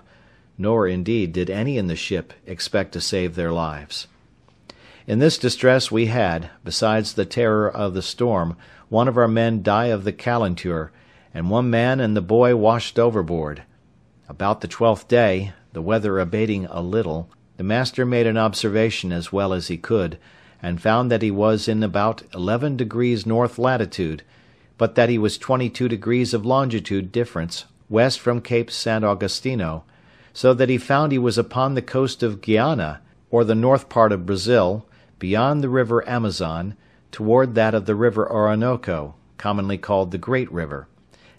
nor, indeed, did any in the ship expect to save their lives. In this distress we had, besides the terror of the storm, one of our men die of the calenture, and one man and the boy washed overboard. About the twelfth day, the weather abating a little, the master made an observation as well as he could, and found that he was in about eleven degrees north latitude but that he was 22 degrees of longitude difference west from Cape St. Augustino, so that he found he was upon the coast of Guiana, or the north part of Brazil, beyond the river Amazon, toward that of the river Orinoco, commonly called the Great River,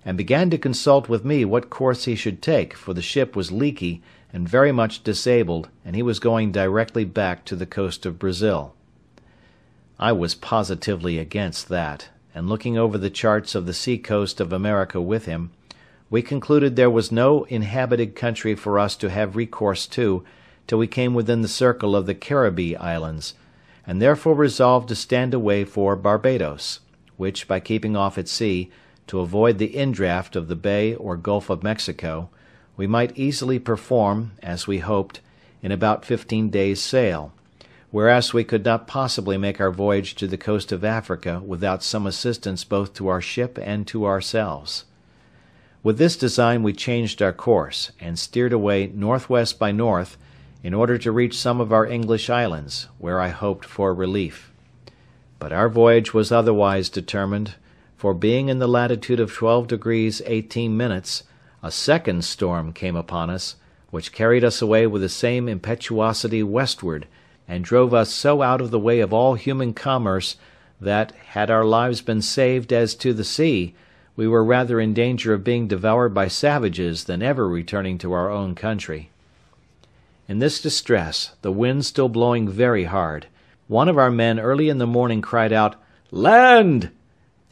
and began to consult with me what course he should take, for the ship was leaky and very much disabled, and he was going directly back to the coast of Brazil. I was positively against that, and looking over the charts of the sea coast of America with him, we concluded there was no inhabited country for us to have recourse to till we came within the circle of the Caribbee Islands, and therefore resolved to stand away for Barbados, which, by keeping off at sea, to avoid the indraft of the Bay or Gulf of Mexico, we might easily perform, as we hoped, in about fifteen days' sail whereas we could not possibly make our voyage to the coast of Africa without some assistance both to our ship and to ourselves. With this design we changed our course, and steered away west by north, in order to reach some of our English islands, where I hoped for relief. But our voyage was otherwise determined, for being in the latitude of twelve degrees eighteen minutes, a second storm came upon us, which carried us away with the same impetuosity westward, and drove us so out of the way of all human commerce that, had our lives been saved as to the sea, we were rather in danger of being devoured by savages than ever returning to our own country. In this distress, the wind still blowing very hard, one of our men early in the morning cried out, Land!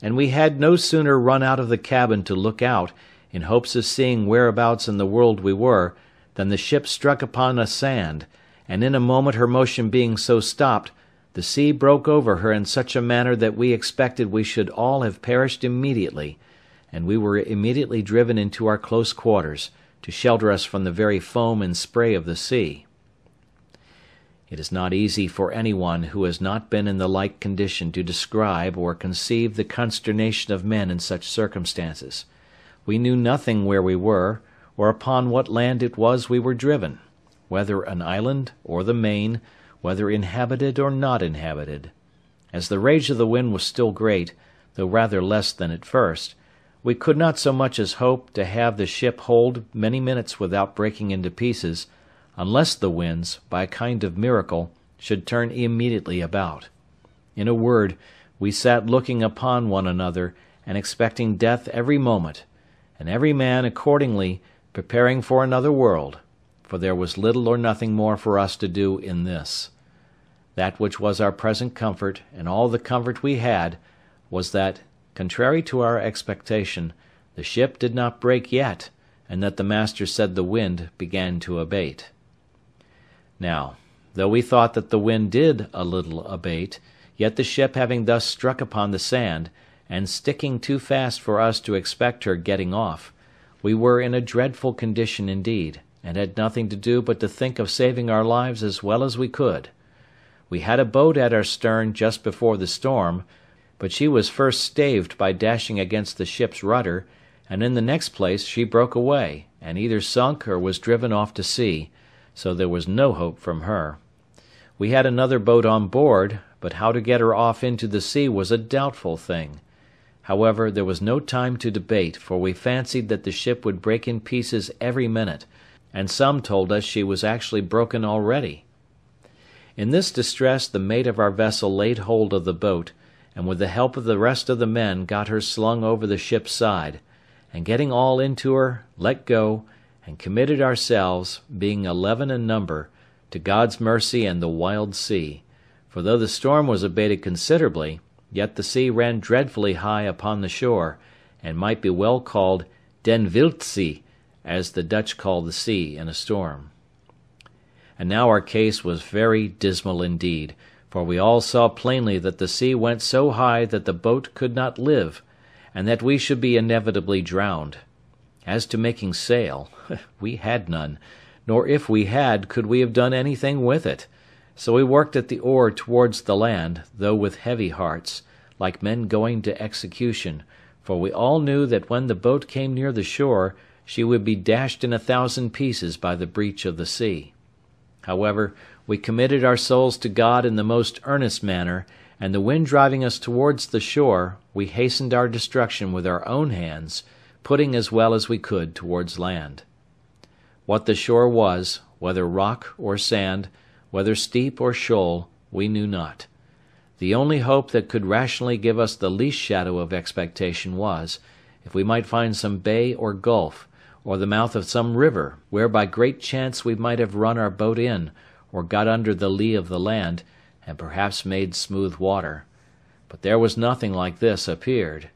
and we had no sooner run out of the cabin to look out, in hopes of seeing whereabouts in the world we were, than the ship struck upon a sand, and in a moment her motion being so stopped, the sea broke over her in such a manner that we expected we should all have perished immediately, and we were immediately driven into our close quarters, to shelter us from the very foam and spray of the sea. It is not easy for any one who has not been in the like condition to describe or conceive the consternation of men in such circumstances. We knew nothing where we were, or upon what land it was we were driven; whether an island, or the main, whether inhabited or not inhabited. As the rage of the wind was still great, though rather less than at first, we could not so much as hope to have the ship hold many minutes without breaking into pieces, unless the winds, by a kind of miracle, should turn immediately about. In a word, we sat looking upon one another, and expecting death every moment and every man, accordingly, preparing for another world, for there was little or nothing more for us to do in this. That which was our present comfort, and all the comfort we had, was that, contrary to our expectation, the ship did not break yet, and that the master said the wind began to abate. Now, though we thought that the wind did a little abate, yet the ship having thus struck upon the sand, and sticking too fast for us to expect her getting off, we were in a dreadful condition indeed, and had nothing to do but to think of saving our lives as well as we could. We had a boat at our stern just before the storm, but she was first staved by dashing against the ship's rudder, and in the next place she broke away, and either sunk or was driven off to sea, so there was no hope from her. We had another boat on board, but how to get her off into the sea was a doubtful thing. However, there was no time to debate, for we fancied that the ship would break in pieces every minute, and some told us she was actually broken already. In this distress the mate of our vessel laid hold of the boat, and with the help of the rest of the men got her slung over the ship's side, and getting all into her, let go, and committed ourselves, being eleven in number, to God's mercy and the wild sea; for though the storm was abated considerably, yet the sea ran dreadfully high upon the shore, and might be well called Den Wild Zee, as the Dutch call the sea in a storm. And now our case was very dismal indeed, for we all saw plainly that the sea went so high that the boat could not live, and that we should be inevitably drowned. As to making sail, *laughs* we had none, nor if we had could we have done anything with it. So we worked at the oar towards the land, though with heavy hearts, like men going to execution, for we all knew that when the boat came near the shore she would be dashed in a thousand pieces by the breach of the sea. However, we committed our souls to God in the most earnest manner, and the wind driving us towards the shore, we hastened our destruction with our own hands, putting as well as we could towards land. What the shore was, whether rock or sand, whether steep or shoal, we knew not. The only hope that could rationally give us the least shadow of expectation was, if we might find some bay or gulf, or the mouth of some river, where by great chance we might have run our boat in, or got under the lee of the land, and perhaps made smooth water. But there was nothing like this appeared.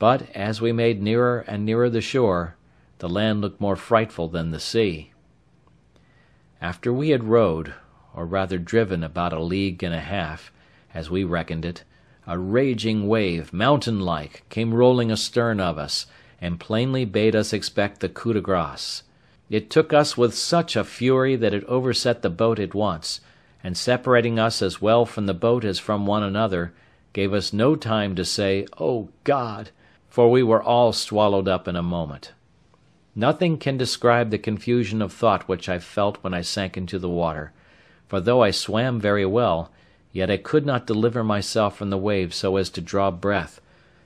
But, as we made nearer and nearer the shore, the land looked more frightful than the sea. After we had rowed, or rather driven about a league and a half, as we reckoned it, a raging wave, mountain like, came rolling astern of us, and plainly bade us expect the coup de grace. It took us with such a fury that it overset the boat at once, and separating us as well from the boat as from one another, gave us no time to say, "O God!" for we were all swallowed up in a moment. Nothing can describe the confusion of thought which I felt when I sank into the water for though I swam very well, yet I could not deliver myself from the wave so as to draw breath,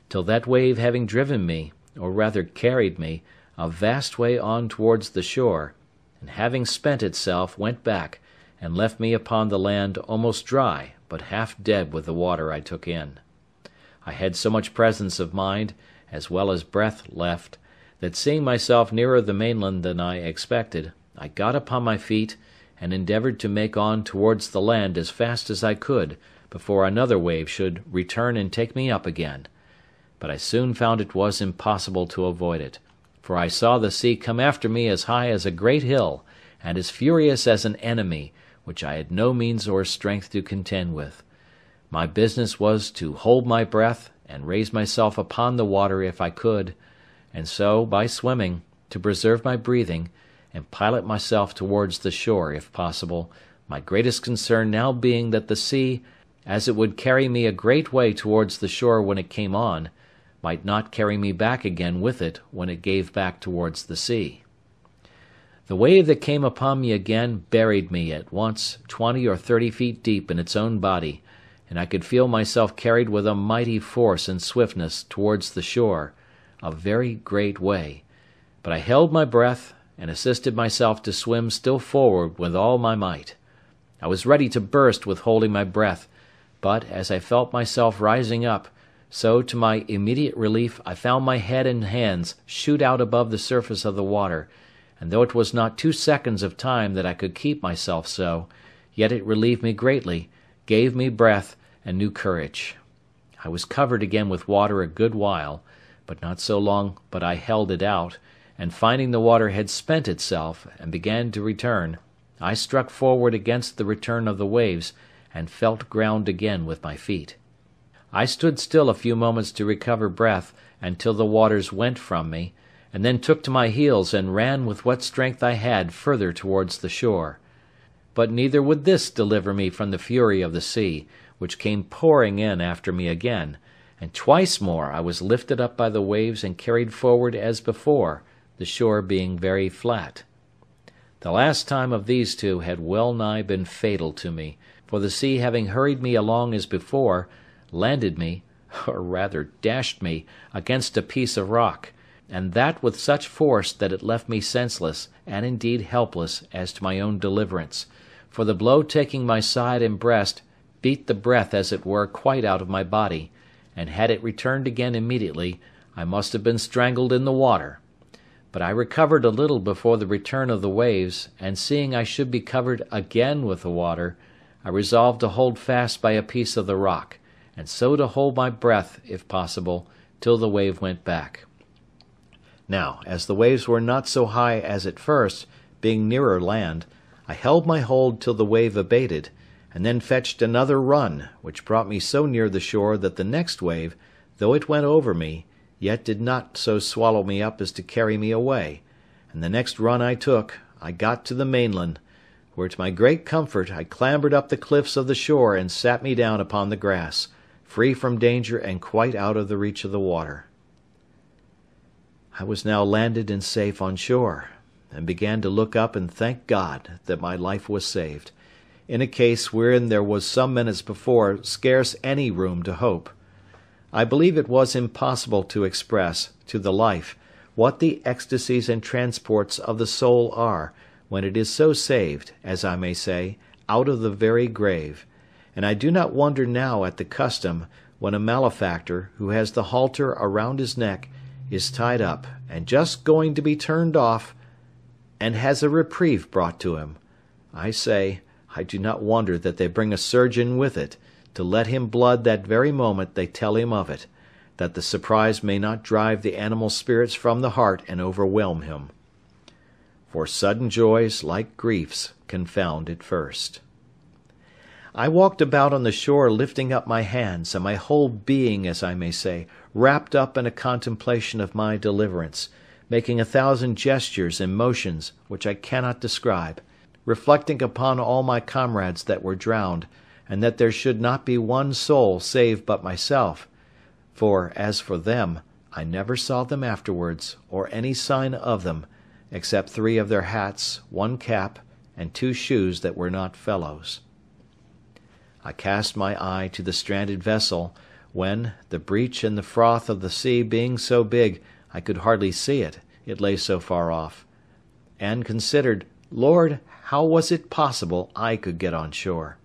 till that wave having driven me, or rather carried me, a vast way on towards the shore, and having spent itself, went back, and left me upon the land almost dry, but half dead with the water I took in. I had so much presence of mind, as well as breath left, that seeing myself nearer the mainland than I expected, I got upon my feet, and endeavoured to make on towards the land as fast as I could, before another wave should return and take me up again; but I soon found it was impossible to avoid it, for I saw the sea come after me as high as a great hill, and as furious as an enemy, which I had no means or strength to contend with. My business was to hold my breath, and raise myself upon the water if I could; and so, by swimming, to preserve my breathing, and pilot myself towards the shore, if possible, my greatest concern now being that the sea, as it would carry me a great way towards the shore when it came on, might not carry me back again with it when it gave back towards the sea. The wave that came upon me again buried me at once twenty or thirty feet deep in its own body, and I could feel myself carried with a mighty force and swiftness towards the shore, a very great way; but I held my breath, and assisted myself to swim still forward with all my might. I was ready to burst with holding my breath, but, as I felt myself rising up, so to my immediate relief I found my head and hands shoot out above the surface of the water and though it was not two seconds of time that I could keep myself so, yet it relieved me greatly, gave me breath, and new courage. I was covered again with water a good while, but not so long but I held it out, and finding the water had spent itself, and began to return, I struck forward against the return of the waves, and felt ground again with my feet. I stood still a few moments to recover breath, and till the waters went from me, and then took to my heels and ran with what strength I had further towards the shore. But neither would this deliver me from the fury of the sea, which came pouring in after me again, and twice more I was lifted up by the waves and carried forward as before, the shore being very flat. The last time of these two had well nigh been fatal to me, for the sea having hurried me along as before, landed me, or rather dashed me, against a piece of rock and that with such force that it left me senseless, and indeed helpless, as to my own deliverance; for the blow taking my side and breast, beat the breath as it were quite out of my body, and had it returned again immediately, I must have been strangled in the water; but I recovered a little before the return of the waves, and seeing I should be covered again with the water, I resolved to hold fast by a piece of the rock, and so to hold my breath, if possible, till the wave went back. Now, as the waves were not so high as at first, being nearer land, I held my hold till the wave abated, and then fetched another run, which brought me so near the shore that the next wave, though it went over me, yet did not so swallow me up as to carry me away; and the next run I took, I got to the mainland, where to my great comfort I clambered up the cliffs of the shore and sat me down upon the grass, free from danger and quite out of the reach of the water. I was now landed and safe on shore, and began to look up and thank God that my life was saved, in a case wherein there was some minutes before scarce any room to hope. I believe it was impossible to express, to the life, what the ecstasies and transports of the soul are, when it is so saved, as I may say, out of the very grave; and I do not wonder now at the custom, when a malefactor, who has the halter around his neck, is tied up, and just going to be turned off, and has a reprieve brought to him, I say, I do not wonder that they bring a surgeon with it, to let him blood that very moment they tell him of it, that the surprise may not drive the animal spirits from the heart and overwhelm him. For sudden joys, like griefs, confound at first. I walked about on the shore lifting up my hands, and my whole being, as I may say, wrapped up in a contemplation of my deliverance, making a thousand gestures and motions which I cannot describe, reflecting upon all my comrades that were drowned, and that there should not be one soul saved but myself; for, as for them, I never saw them afterwards, or any sign of them, except three of their hats, one cap, and two shoes that were not fellows. I cast my eye to the stranded vessel, when, the breach in the froth of the sea being so big I could hardly see it, it lay so far off; and considered, Lord, how was it possible I could get on shore?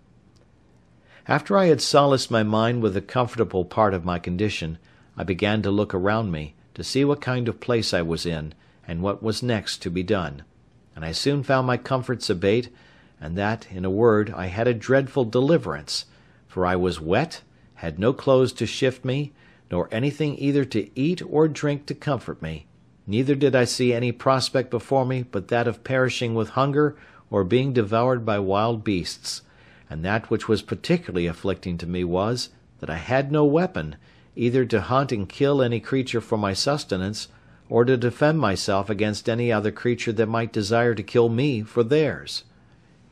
After I had solaced my mind with the comfortable part of my condition, I began to look around me, to see what kind of place I was in, and what was next to be done; and I soon found my comforts abate and that, in a word, I had a dreadful deliverance; for I was wet, had no clothes to shift me, nor anything either to eat or drink to comfort me; neither did I see any prospect before me but that of perishing with hunger or being devoured by wild beasts; and that which was particularly afflicting to me was, that I had no weapon, either to hunt and kill any creature for my sustenance, or to defend myself against any other creature that might desire to kill me for theirs.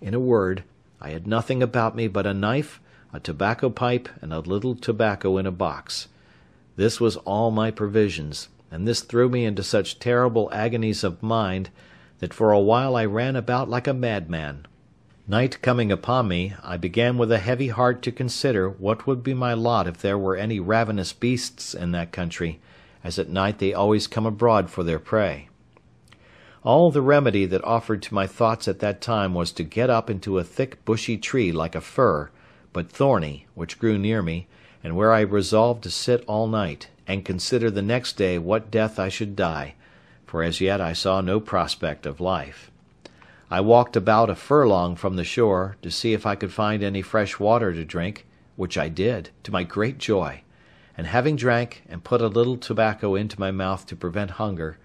In a word, I had nothing about me but a knife, a tobacco pipe, and a little tobacco in a box. This was all my provisions, and this threw me into such terrible agonies of mind, that for a while I ran about like a madman. Night coming upon me, I began with a heavy heart to consider what would be my lot if there were any ravenous beasts in that country, as at night they always come abroad for their prey. All the remedy that offered to my thoughts at that time was to get up into a thick bushy tree like a fir, but thorny, which grew near me, and where I resolved to sit all night, and consider the next day what death I should die, for as yet I saw no prospect of life. I walked about a furlong from the shore, to see if I could find any fresh water to drink, which I did, to my great joy; and having drank, and put a little tobacco into my mouth to prevent hunger,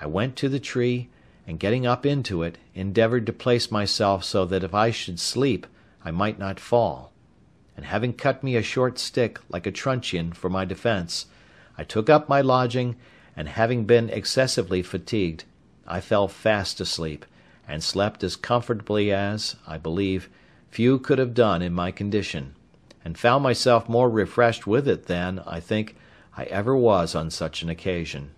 I went to the tree, and getting up into it, endeavoured to place myself so that if I should sleep I might not fall; and having cut me a short stick, like a truncheon, for my defence, I took up my lodging, and having been excessively fatigued, I fell fast asleep, and slept as comfortably as, I believe, few could have done in my condition, and found myself more refreshed with it than, I think, I ever was on such an occasion.